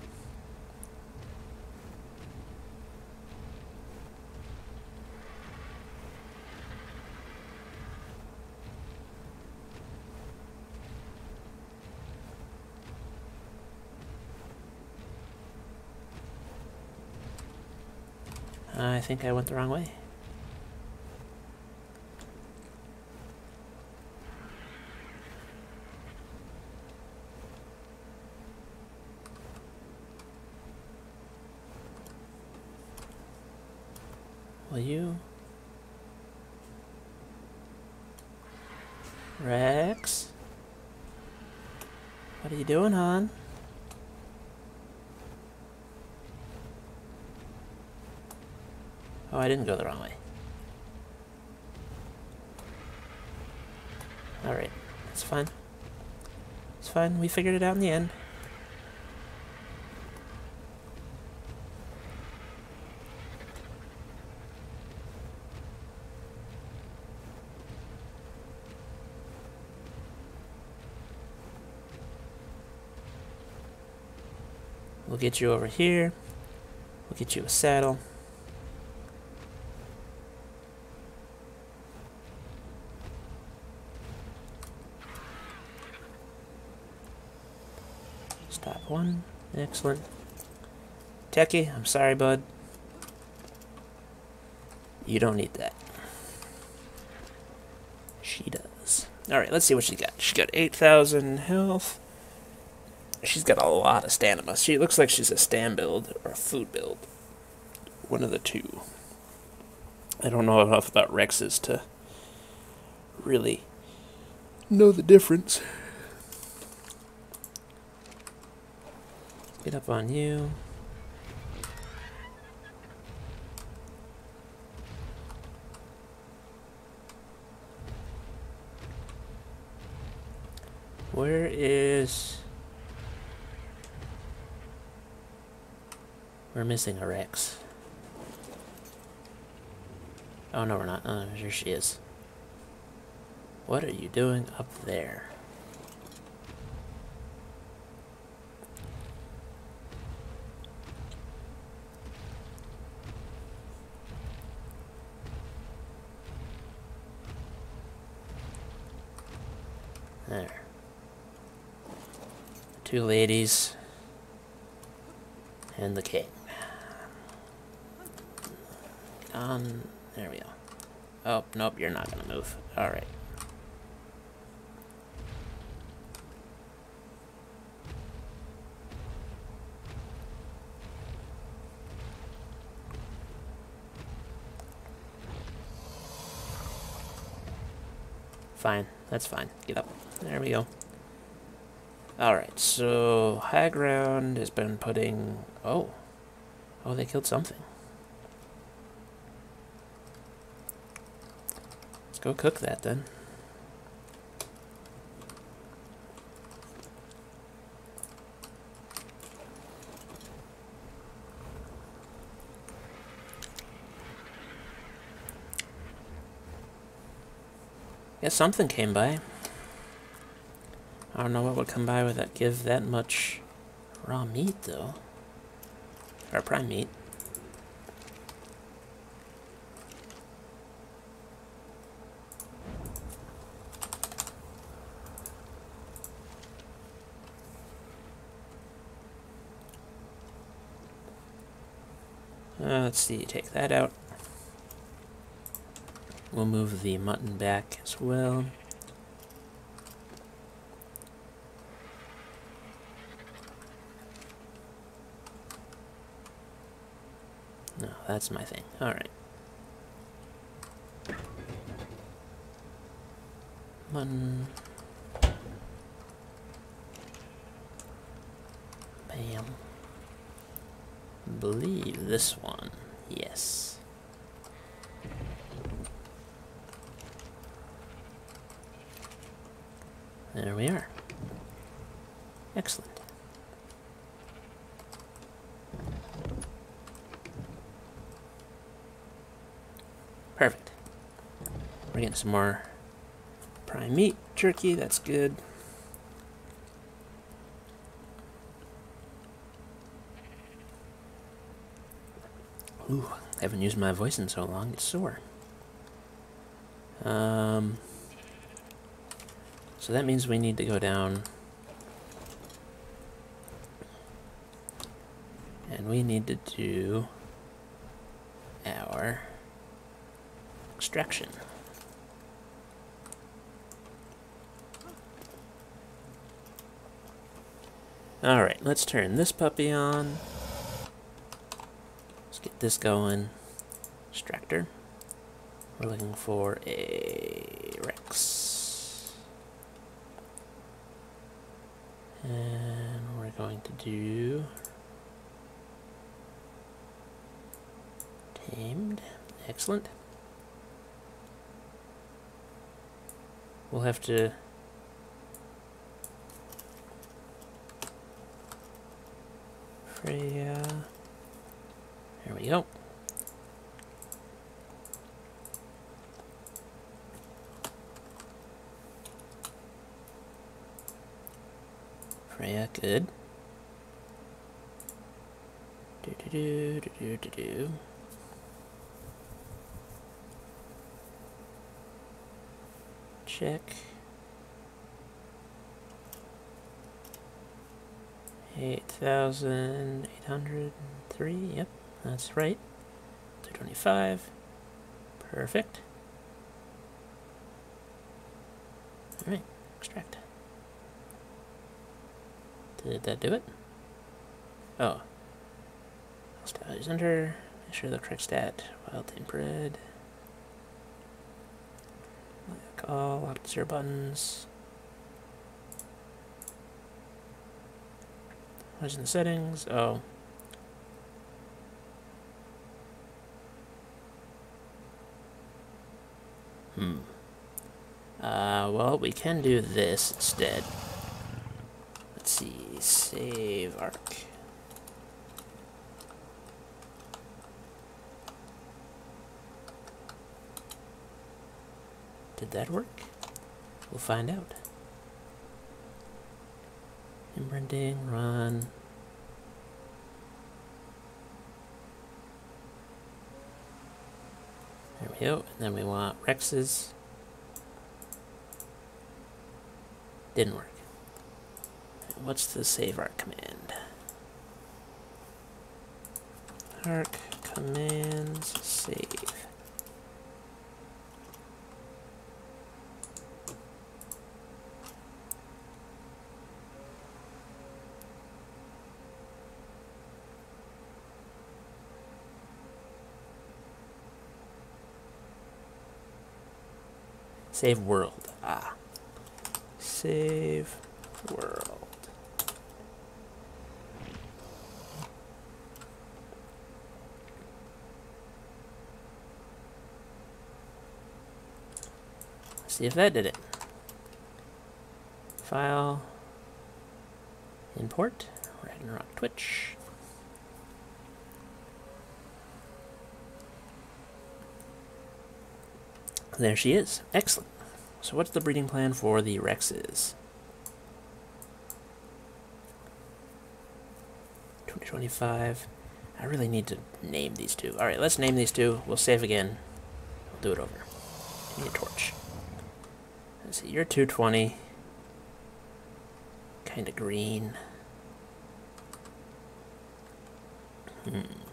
I think I went the wrong way. Will you? Rex? What are you doing, hon? Oh, I didn't go the wrong way. Alright, it's fine. It's fine, we figured it out in the end. We'll get you over here. We'll get you a saddle. one. Excellent. Techie, I'm sorry, bud. You don't need that. She does. Alright, let's see what she got. She got 8,000 health. She's got a lot of stamina. She looks like she's a stam build or a food build. One of the two. I don't know enough about Rexes to really know the difference. Up on you. Where is... We're missing a Rex. Oh, no, we're not. Oh, here she is. What are you doing up there? Two ladies. And the king. On. There we go. Oh, nope, you're not gonna move. Alright. Fine, that's fine. Get up. There we go. Alright, so high ground has been putting... Oh. Oh, they killed something. Let's go cook that then. Yeah, something came by. I don't know what would come by with that give that much raw meat though. Or prime meat. Uh, let's see, take that out. We'll move the mutton back as well. No, that's my thing. Alright. Mutton. Bam. Believe this one. Yes. There we are. Excellent. Perfect. We're getting some more prime meat turkey. That's good. Ooh, I haven't used my voice in so long. It's sore. Um, so that means we need to go down. And we need to do our extraction. Alright, let's turn this puppy on. Let's get this going. Extractor. We're looking for a Rex. And we're going to do tamed. Excellent. We'll have to Freya. Uh, there we go. Freya, good. Do do do do do do do. Check. Eight thousand eight hundred three. Yep, that's right. Two twenty-five. Perfect. All right, extract. Did that do it? Oh. Values enter. Make sure the correct stat. Wild team bred. Call. Up zero buttons. In the settings? Oh. Hmm. Uh, well, we can do this instead. Let's see, save Ark. Did that work? We'll find out. Imprinting, run. There we go. And then we want Rexes. Didn't work. What's the save Ark command? Ark commands save. Save world. Ah. Save world. see if that did it. File. Import. Ragnarok Twitch. There she is. Excellent. So what's the breeding plan for the Rexes? 2025. I really need to name these two. Alright, let's name these two. We'll save again. We'll do it over. Give me a torch. Let's see, you're 220. Kinda green. Hmm.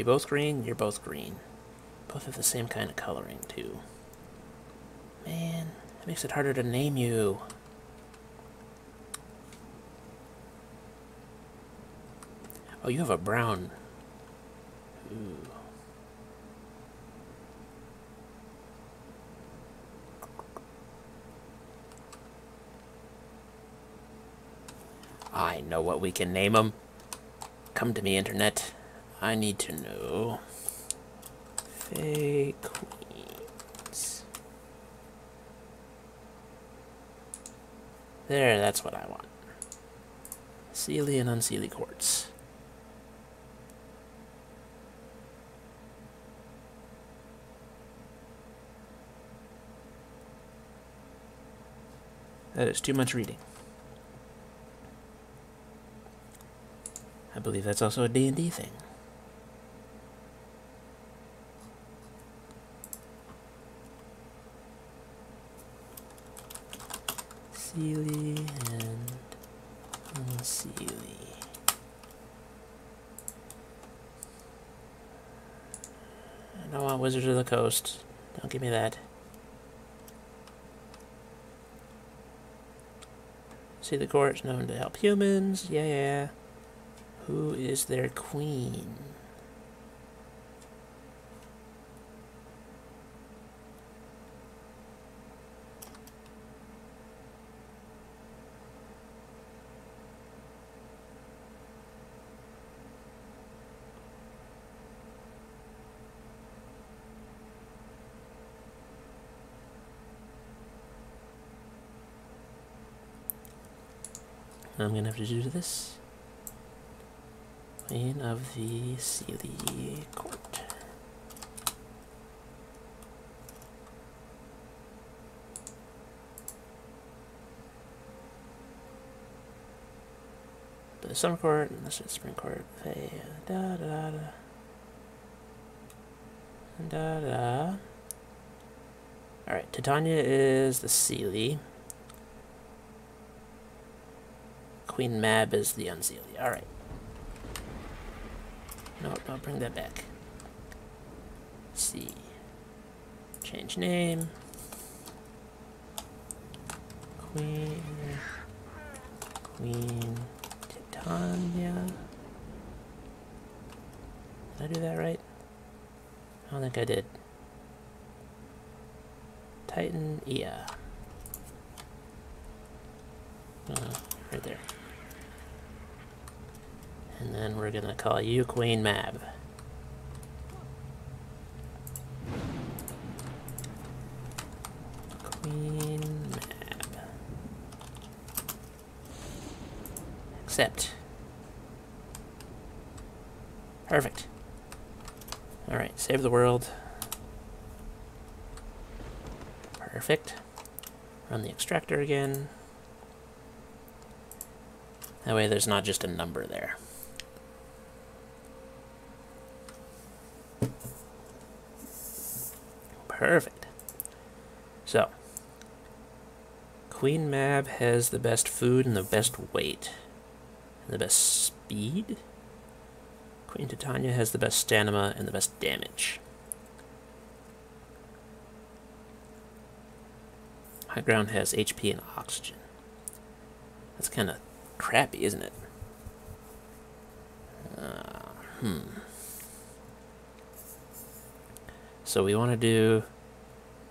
You both green? You're both green. Both have the same kind of coloring, too. Man, that makes it harder to name you. Oh, you have a brown. Ooh. I know what we can name them. Come to me, Internet. I need to know. Fake queens. There, that's what I want. Seelie and unseelie courts. That is too much reading. I believe that's also a D&D thing. Seelie and Unseelie. I don't want Wizards of the Coast. Don't give me that. See the court's known to help humans. Yeah, yeah. Who is their queen? I'm gonna have to do this. Queen of the Seelie Court. The Summer Court, and this is Spring Court. Hey, da da da. Da da. Alright, Titania is the Seelie. Queen Mab is the Unseelie. Alright. No, don't bring that back. Let's see. Change name. Queen. Queen Titania. Did I do that right? I don't think I did. Titan, yeah. Uh, right there. And then we're gonna call you Queen Mab. Queen Mab. Accept. Perfect. Alright, save the world. Perfect. Run the extractor again. That way there's not just a number there. Perfect. So, Queen Mab has the best food and the best weight. And the best speed? Queen Titania has the best stamina and the best damage. High Ground has HP and oxygen. That's kind of crappy, isn't it? Uh, hmm. So we want to do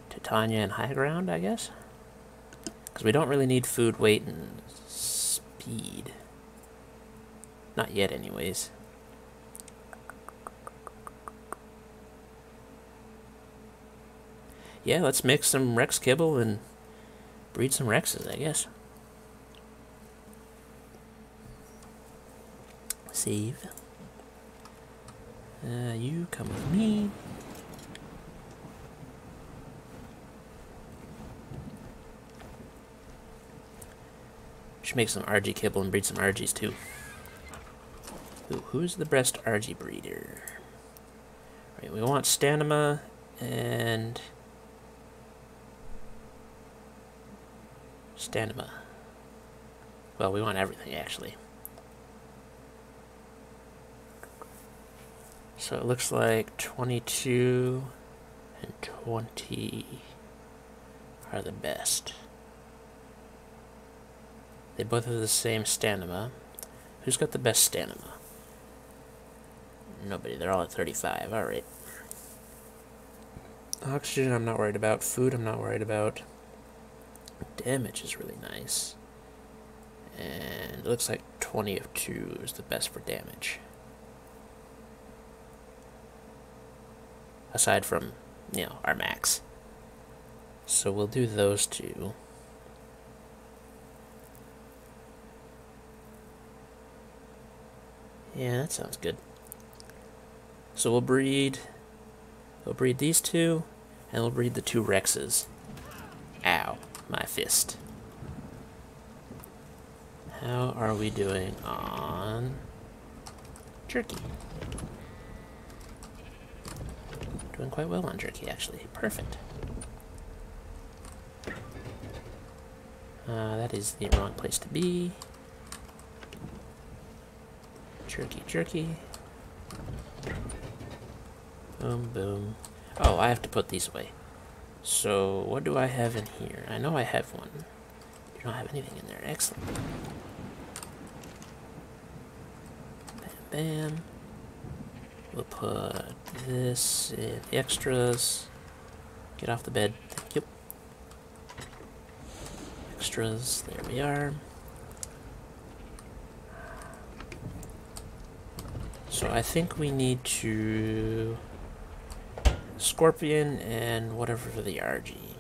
Titania and High Ground, I guess? Because we don't really need food, weight, and speed. Not yet, anyways. Yeah, let's mix some Rex kibble and breed some Rexes, I guess. Save. Uh, you come with me. Should make some Argy kibble and breed some Argys too. Ooh, who's the best Argy breeder? Right, we want Stanima and Stanima. Well, we want everything actually. So it looks like 22 and 20 are the best. They both have the same stamina. Who's got the best stamina? Nobody. They're all at 35. Alright. Oxygen I'm not worried about. Food I'm not worried about. Damage is really nice. And it looks like 20 of 2 is the best for damage. Aside from, you know, our max. So we'll do those two. Yeah, that sounds good. So we'll breed... We'll breed these two, and we'll breed the two Rexes. Ow, my fist. How are we doing on... Jerky? Doing quite well on Jerky, actually. Perfect. Uh, that is the wrong place to be. Jerky, jerky. Boom, boom. Oh, I have to put these away. So, what do I have in here? I know I have one. You don't have anything in there. Excellent. Bam, bam. We'll put this in the extras. Get off the bed. You. Extras. There we are. So I think we need to Scorpion and whatever for the Argy.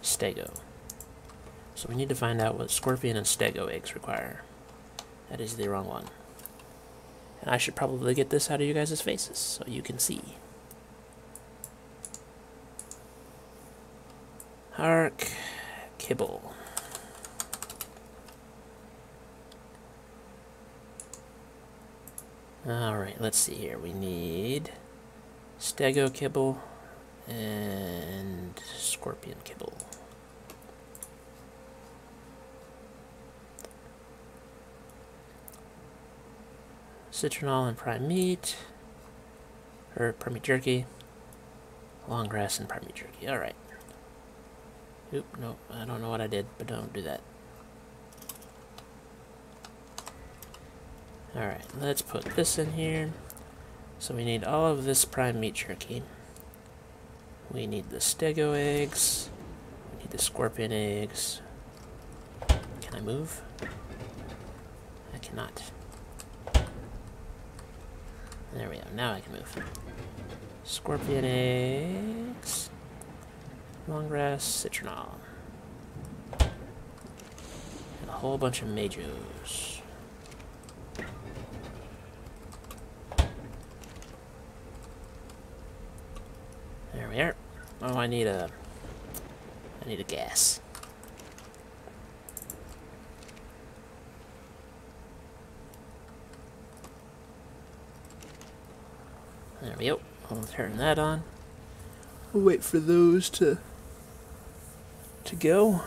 Stego. So we need to find out what Scorpion and Stego eggs require. That is the wrong one. And I should probably get this out of you guys' faces so you can see. Hark, Kibble. Alright, let's see here. We need Stego Kibble and Scorpion Kibble. Citronal and prime meat. Or prime meat jerky. Long grass and prime meat jerky. Alright. Oop, nope. I don't know what I did, but don't do that. Alright, let's put this in here. So we need all of this prime meat jerky. We need the stego eggs. We need the scorpion eggs. Can I move? I cannot. There we go. Now I can move. Scorpion eggs. Long grass, citronal. And a whole bunch of majos. Are. Oh, I need a... I need a gas. There we go. I'll turn that on. We'll wait for those to to go.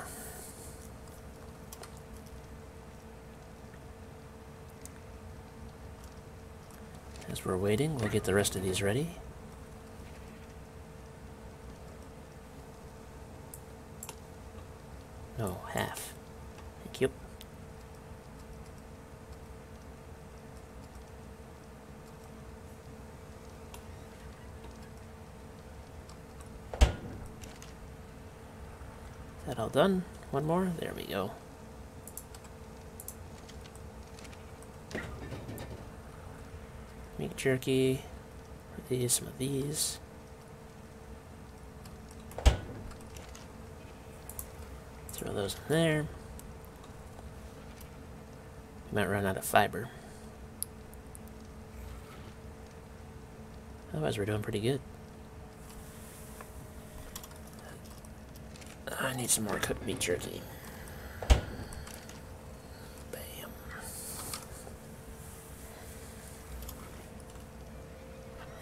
As we're waiting, we'll get the rest of these ready. No, half. Thank you. That all done? One more? There we go. Meat jerky. These, some of these. Throw those in there. Might run out of fiber. Otherwise, we're doing pretty good. I need some more cooked meat jerky. Bam.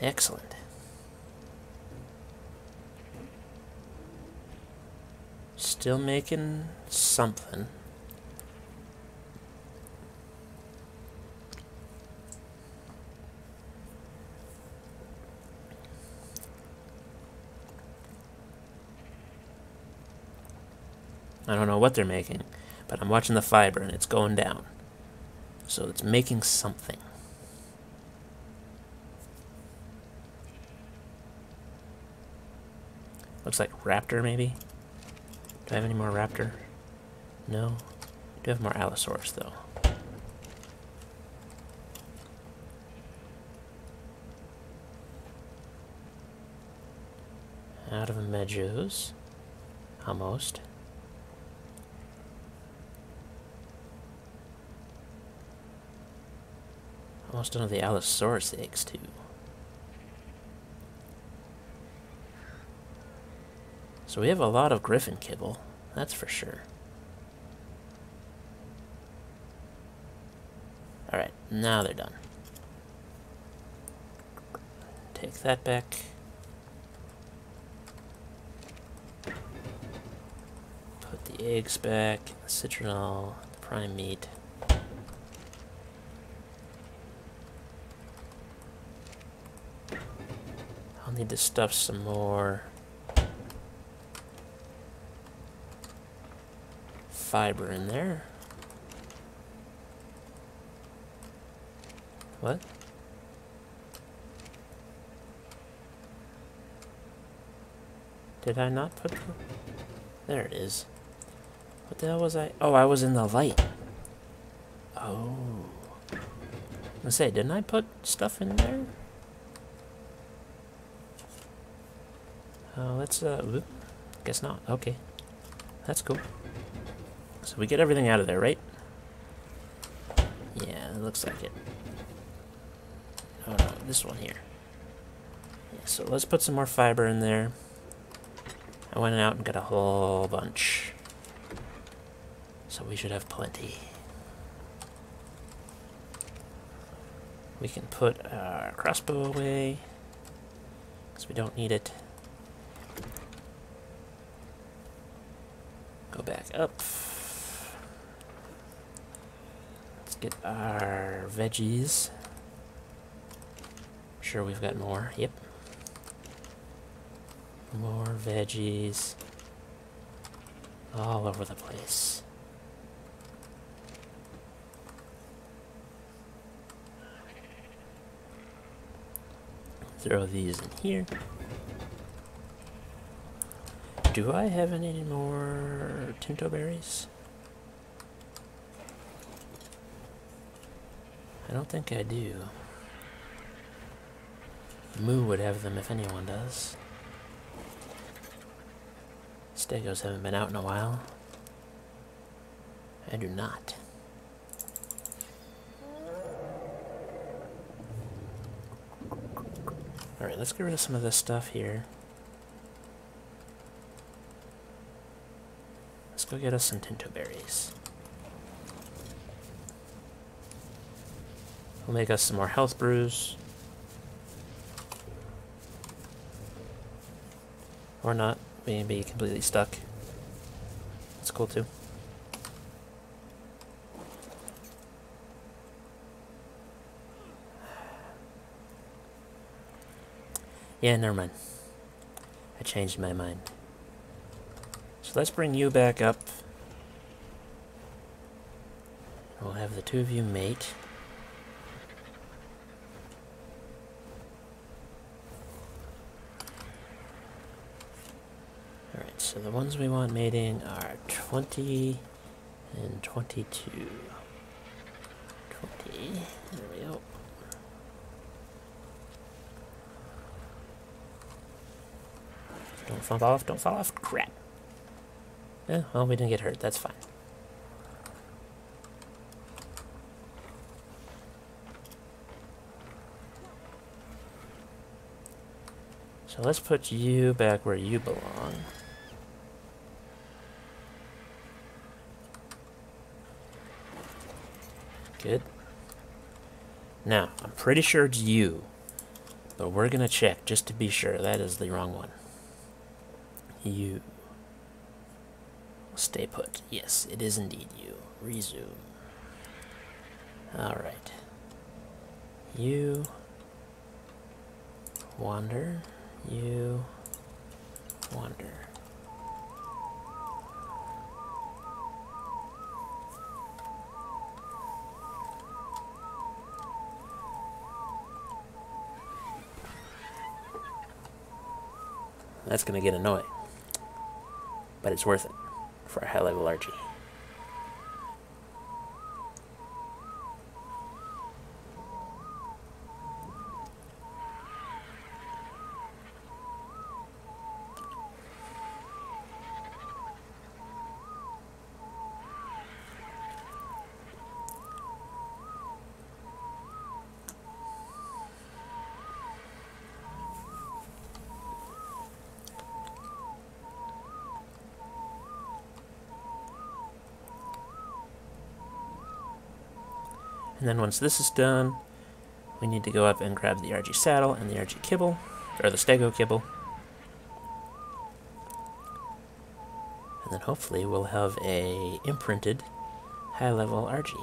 Excellent. Still making something. I don't know what they're making, but I'm watching the fiber and it's going down. So it's making something. Looks like Raptor, maybe? Do I have any more Raptor? No. I do have more Allosaurus, though. Out of Medjos. Almost. Almost done with the Allosaurus eggs, too. So we have a lot of griffin kibble, that's for sure. Alright, now they're done. Take that back. Put the eggs back, the citronal, the prime meat. To stuff some more fiber in there. What? Did I not put. There it is. What the hell was I... Oh, I was in the light. Oh. I say, didn't I put stuff in there? Oh, let's, uh, guess not. Okay. That's cool. So we get everything out of there, right? Yeah, it looks like it. No, this one here. Yeah, so let's put some more fiber in there. I went out and got a whole bunch. So we should have plenty. We can put our crossbow away, because we don't need it. Go back up. Let's get veggies. Sure, we've got more. Yep. More veggies. All over the place. Throw these in here. Do I have any more Tinto berries? Don't think I do. Moo would have them if anyone does. Stegos haven't been out in a while. I do not. Alright, let's get rid of some of this stuff here. Let's go get us some Tinto berries. We'll make us some more health brews. Or not. Maybe completely stuck. That's cool too. Yeah, never mind. I changed my mind. So let's bring you back up. We'll have the two of you mate. Alright, so the ones we want mating are 20 and 22. 20, there we go. Don't fall off, don't fall off. Crap. Yeah, well, we didn't get hurt. That's fine. So let's put you back where you belong. Good. Now, I'm pretty sure it's you. But we're going to check just to be sure. That is the wrong one. You. Stay put. Yes, it is indeed you. Resume. Alright. You. Wander. You. Wander. That's going to get annoying. But it's worth it for a high level Argy. And then once this is done, we need to go up and grab the Argy saddle and the Argy kibble, or the stego kibble. And then hopefully we'll have a imprinted high level Argy.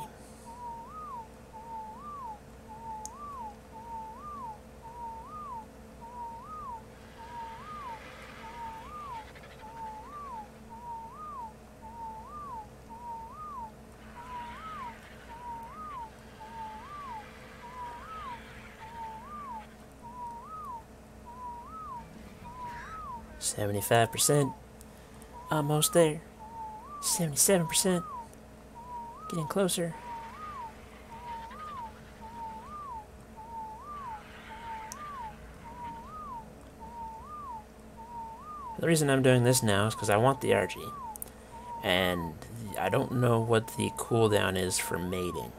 Seventy-five percent. Almost there. Seventy-seven percent. Getting closer. The reason I'm doing this now is because I want the Argy. And I don't know what the cooldown is for mating.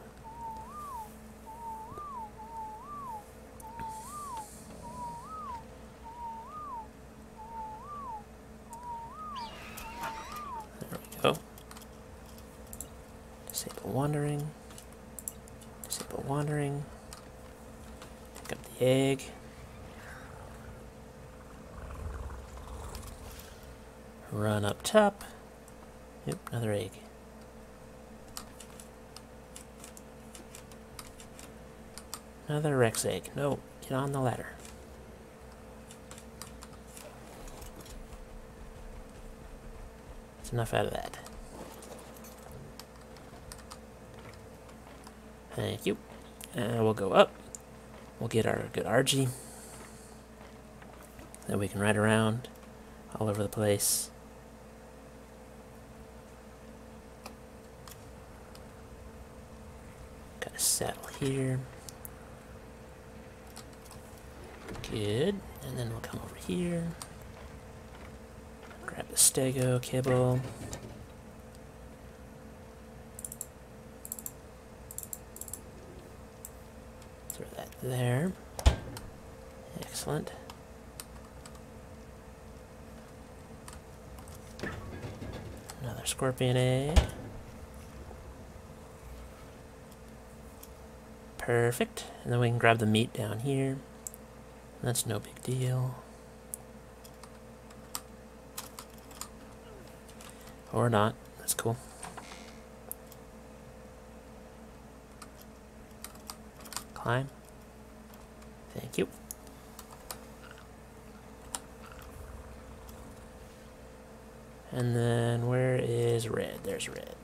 There we go. Wandering. Disable wandering. Pick up the egg. Run up top. Yep, another egg. Another Rex egg. No, get on the ladder. That's enough out of that. Thank you. And we'll go up. We'll get our good Argy. Then we can ride around all over the place. Got a saddle here. Good. And then we'll come over here. Grab the stego kibble. Throw that there. Excellent. Another scorpion egg. Perfect. And then we can grab the meat down here. That's no big deal. Or not. That's cool. Climb. Thank you. And then where is red? There's red.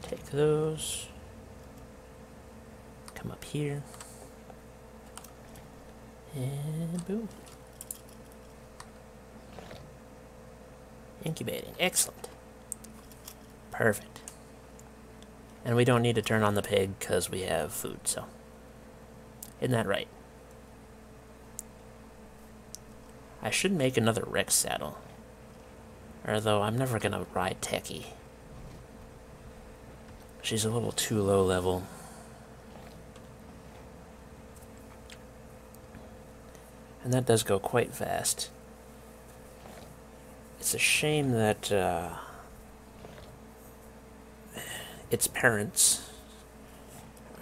Take those. Come up here. And boom. Incubating. Excellent. Perfect. And we don't need to turn on the pig because we have food, so. Isn't that right? I should make another Rex saddle. Although I'm never gonna ride Techie. She's a little too low level. And that does go quite fast. It's a shame that uh, its parents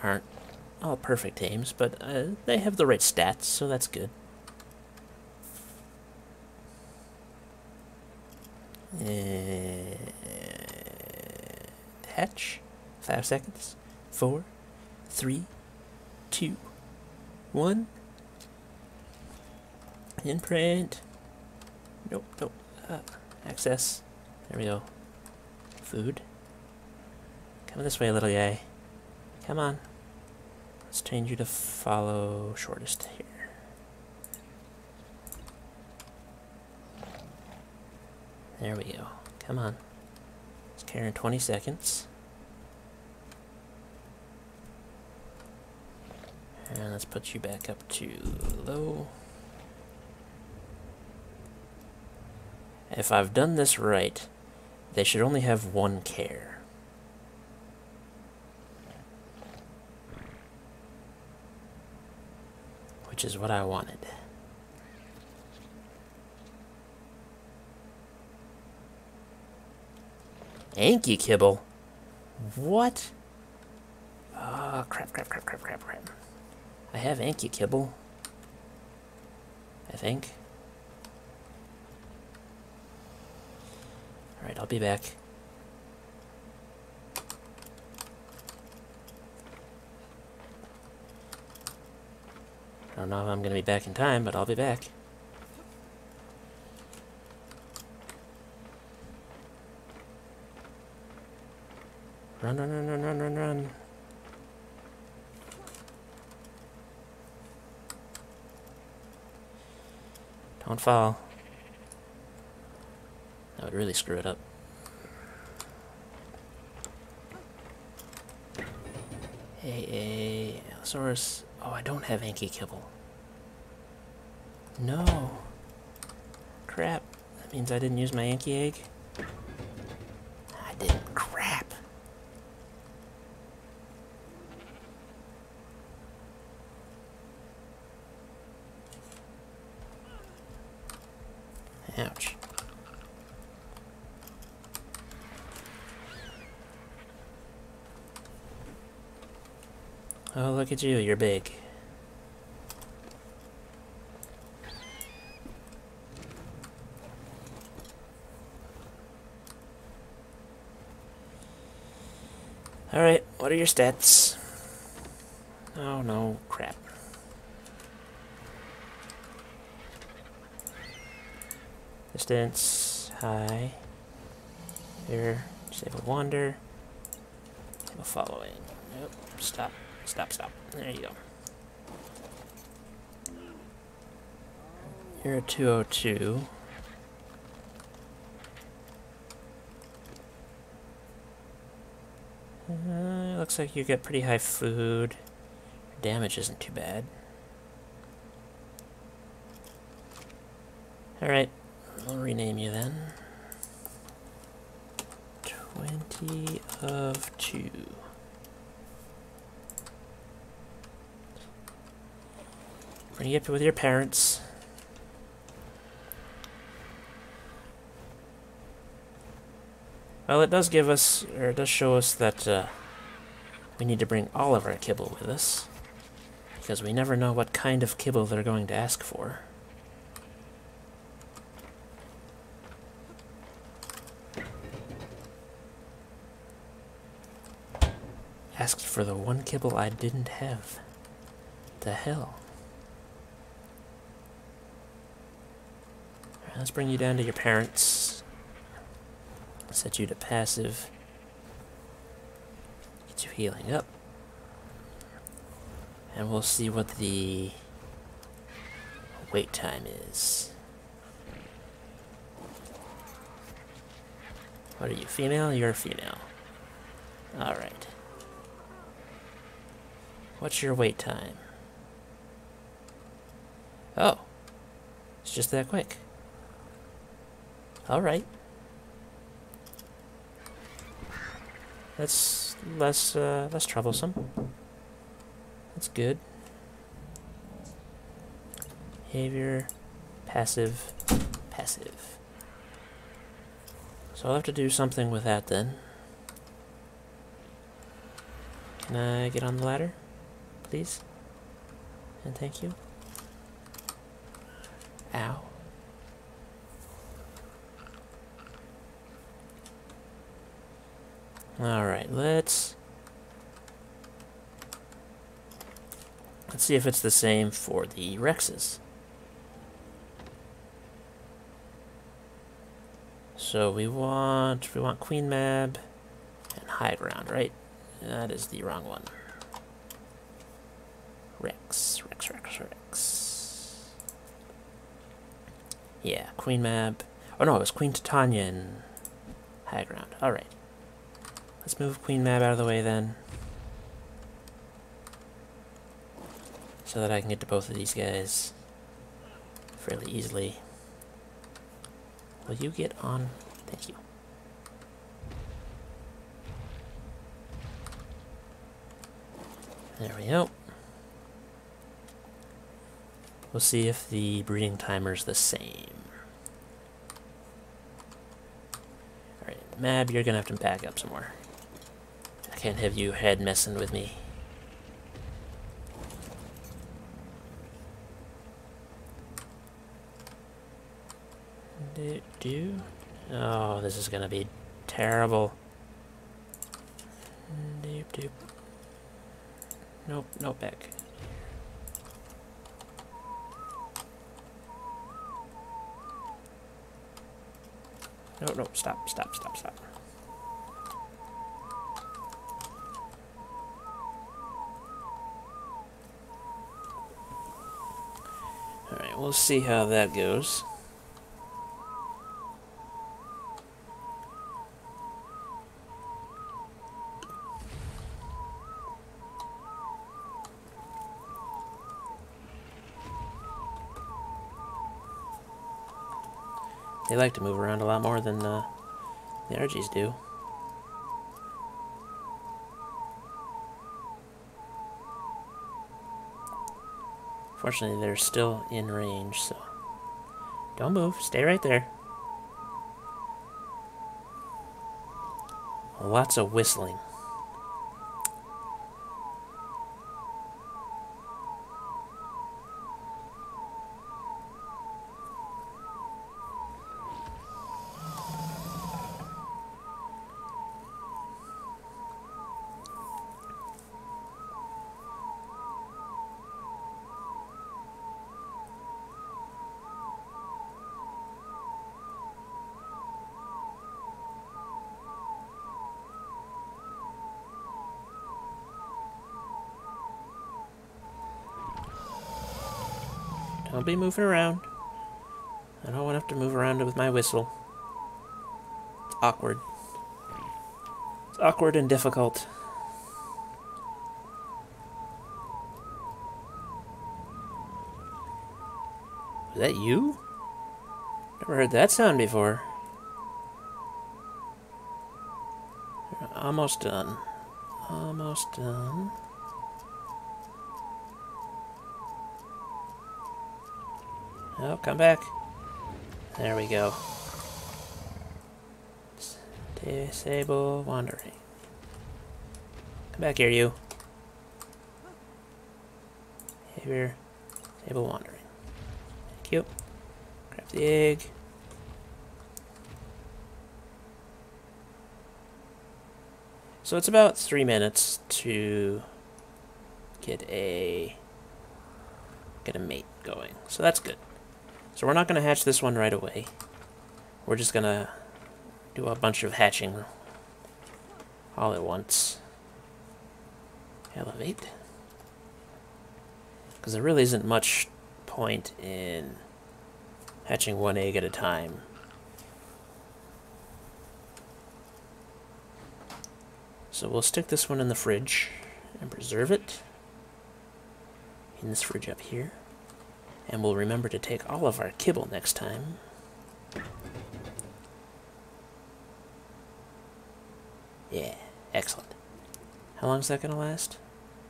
aren't all perfect aims, but uh, they have the right stats, so that's good. Uh, hatch. Five seconds. Four, three, two, one. Imprint. Nope, nope. Uh, access. There we go. Food. Come this way, little guy. Come on. Let's change you to follow shortest here. There we go. Come on. It's carrying 20 seconds. And let's put you back up to low. If I've done this right, they should only have one care. Is what I wanted. Anky kibble? What? Oh, crap, crap, crap, crap, crap, crap. I have Anky kibble. I think. Alright, I'll be back. Don't know if I'm going to be back in time, but I'll be back. Run, run, run, run, run, run, run. Don't fall. That would really screw it up. Hey, hey, Allosaurus. Oh, I don't have Anky Kibble. No. Crap. That means I didn't use my Anky egg. I didn't. Crap. Ouch. Oh, look at you, you're big. Alright, what are your stats? Oh no, crap. Distance, high. Here, a wander. A following. Nope, stop. Stop, stop. There you go. You're a 202. Uh, looks like you get pretty high food. damage isn't too bad. Alright, I'll rename you then. 20 of 2. Bring up with your parents. Well, it does give us, or it does show us that uh, we need to bring all of our kibble with us. Because we never know what kind of kibble they're going to ask for. Asked for the one kibble I didn't have. The hell? Let's bring you down to your parents. Set you to passive. Get you healing up. And we'll see what the wait time is. What are you, female? You're female. Alright. What's your wait time? Oh. It's just that quick. Alright. That's less, uh, less troublesome. That's good. Behavior, passive, passive. So I'll have to do something with that then. Can I get on the ladder, please? And thank you. Ow. Alright, let's... Let's see if it's the same for the Rexes. So we want we want Queen Mab and High Ground, right? That is the wrong one. Rex, Rex, Rex, Rex. Yeah, Queen Mab. Oh no, it was Queen Titania and High Ground. Alright. Let's move Queen Mab out of the way then. So that I can get to both of these guys fairly easily. Will you get on? Thank you. There we go. We'll see if the breeding timer's the same. Alright, Mab, you're gonna have to back up some more. I can't have you head messing with me. Do, do. Oh, this is gonna be terrible. Doop, doop. Nope, nope, back. No, no, stop, stop, stop, stop. Alright, we'll see how that goes. They like to move around a lot more than uh, the Argys do. Fortunately, they're still in range, so don't move. Stay right there. Lots of whistling. Don't be moving around. I don't want to have to move around with my whistle. It's awkward. It's awkward and difficult. Is that you? Never heard that sound before. Almost done. Almost done. Oh, come back. There we go. Disable wandering. Come back here, you. Behavior. Disable wandering. Thank you. Grab the egg. So it's about three minutes to get a get a mate going. So that's good. So we're not going to hatch this one right away. We're just going to do a bunch of hatching all at once. Elevate. Because there really isn't much point in hatching one egg at a time. So we'll stick this one in the fridge and preserve it in this fridge up here. And we'll remember to take all of our kibble next time. Yeah, excellent. How long is that going to last?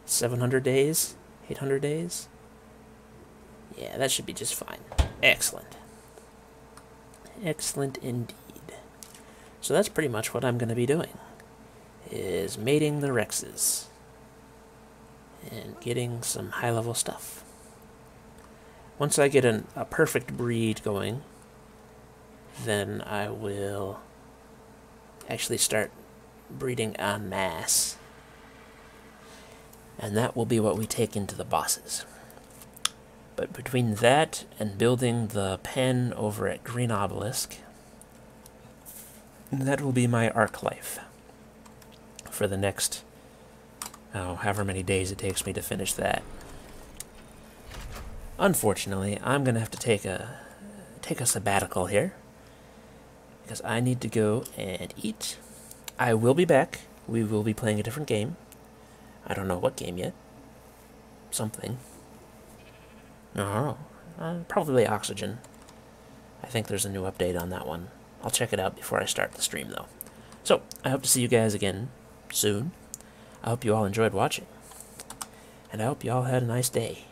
700 days? 800 days? Yeah, that should be just fine. Excellent. Excellent indeed. So that's pretty much what I'm going to be doing, is mating the Rexes and getting some high-level stuff. Once I get an, a perfect breed going, then I will actually start breeding en masse. And that will be what we take into the bosses. But between that and building the pen over at Green Obelisk, that will be my Ark life for the next, oh, however many days it takes me to finish that. Unfortunately, I'm going to have to take a take a sabbatical here because I need to go and eat. I will be back. We will be playing a different game. I don't know what game yet. Something. Oh, uh, probably Oxygen. I think there's a new update on that one. I'll check it out before I start the stream, though. So, I hope to see you guys again soon. I hope you all enjoyed watching. And I hope you all had a nice day.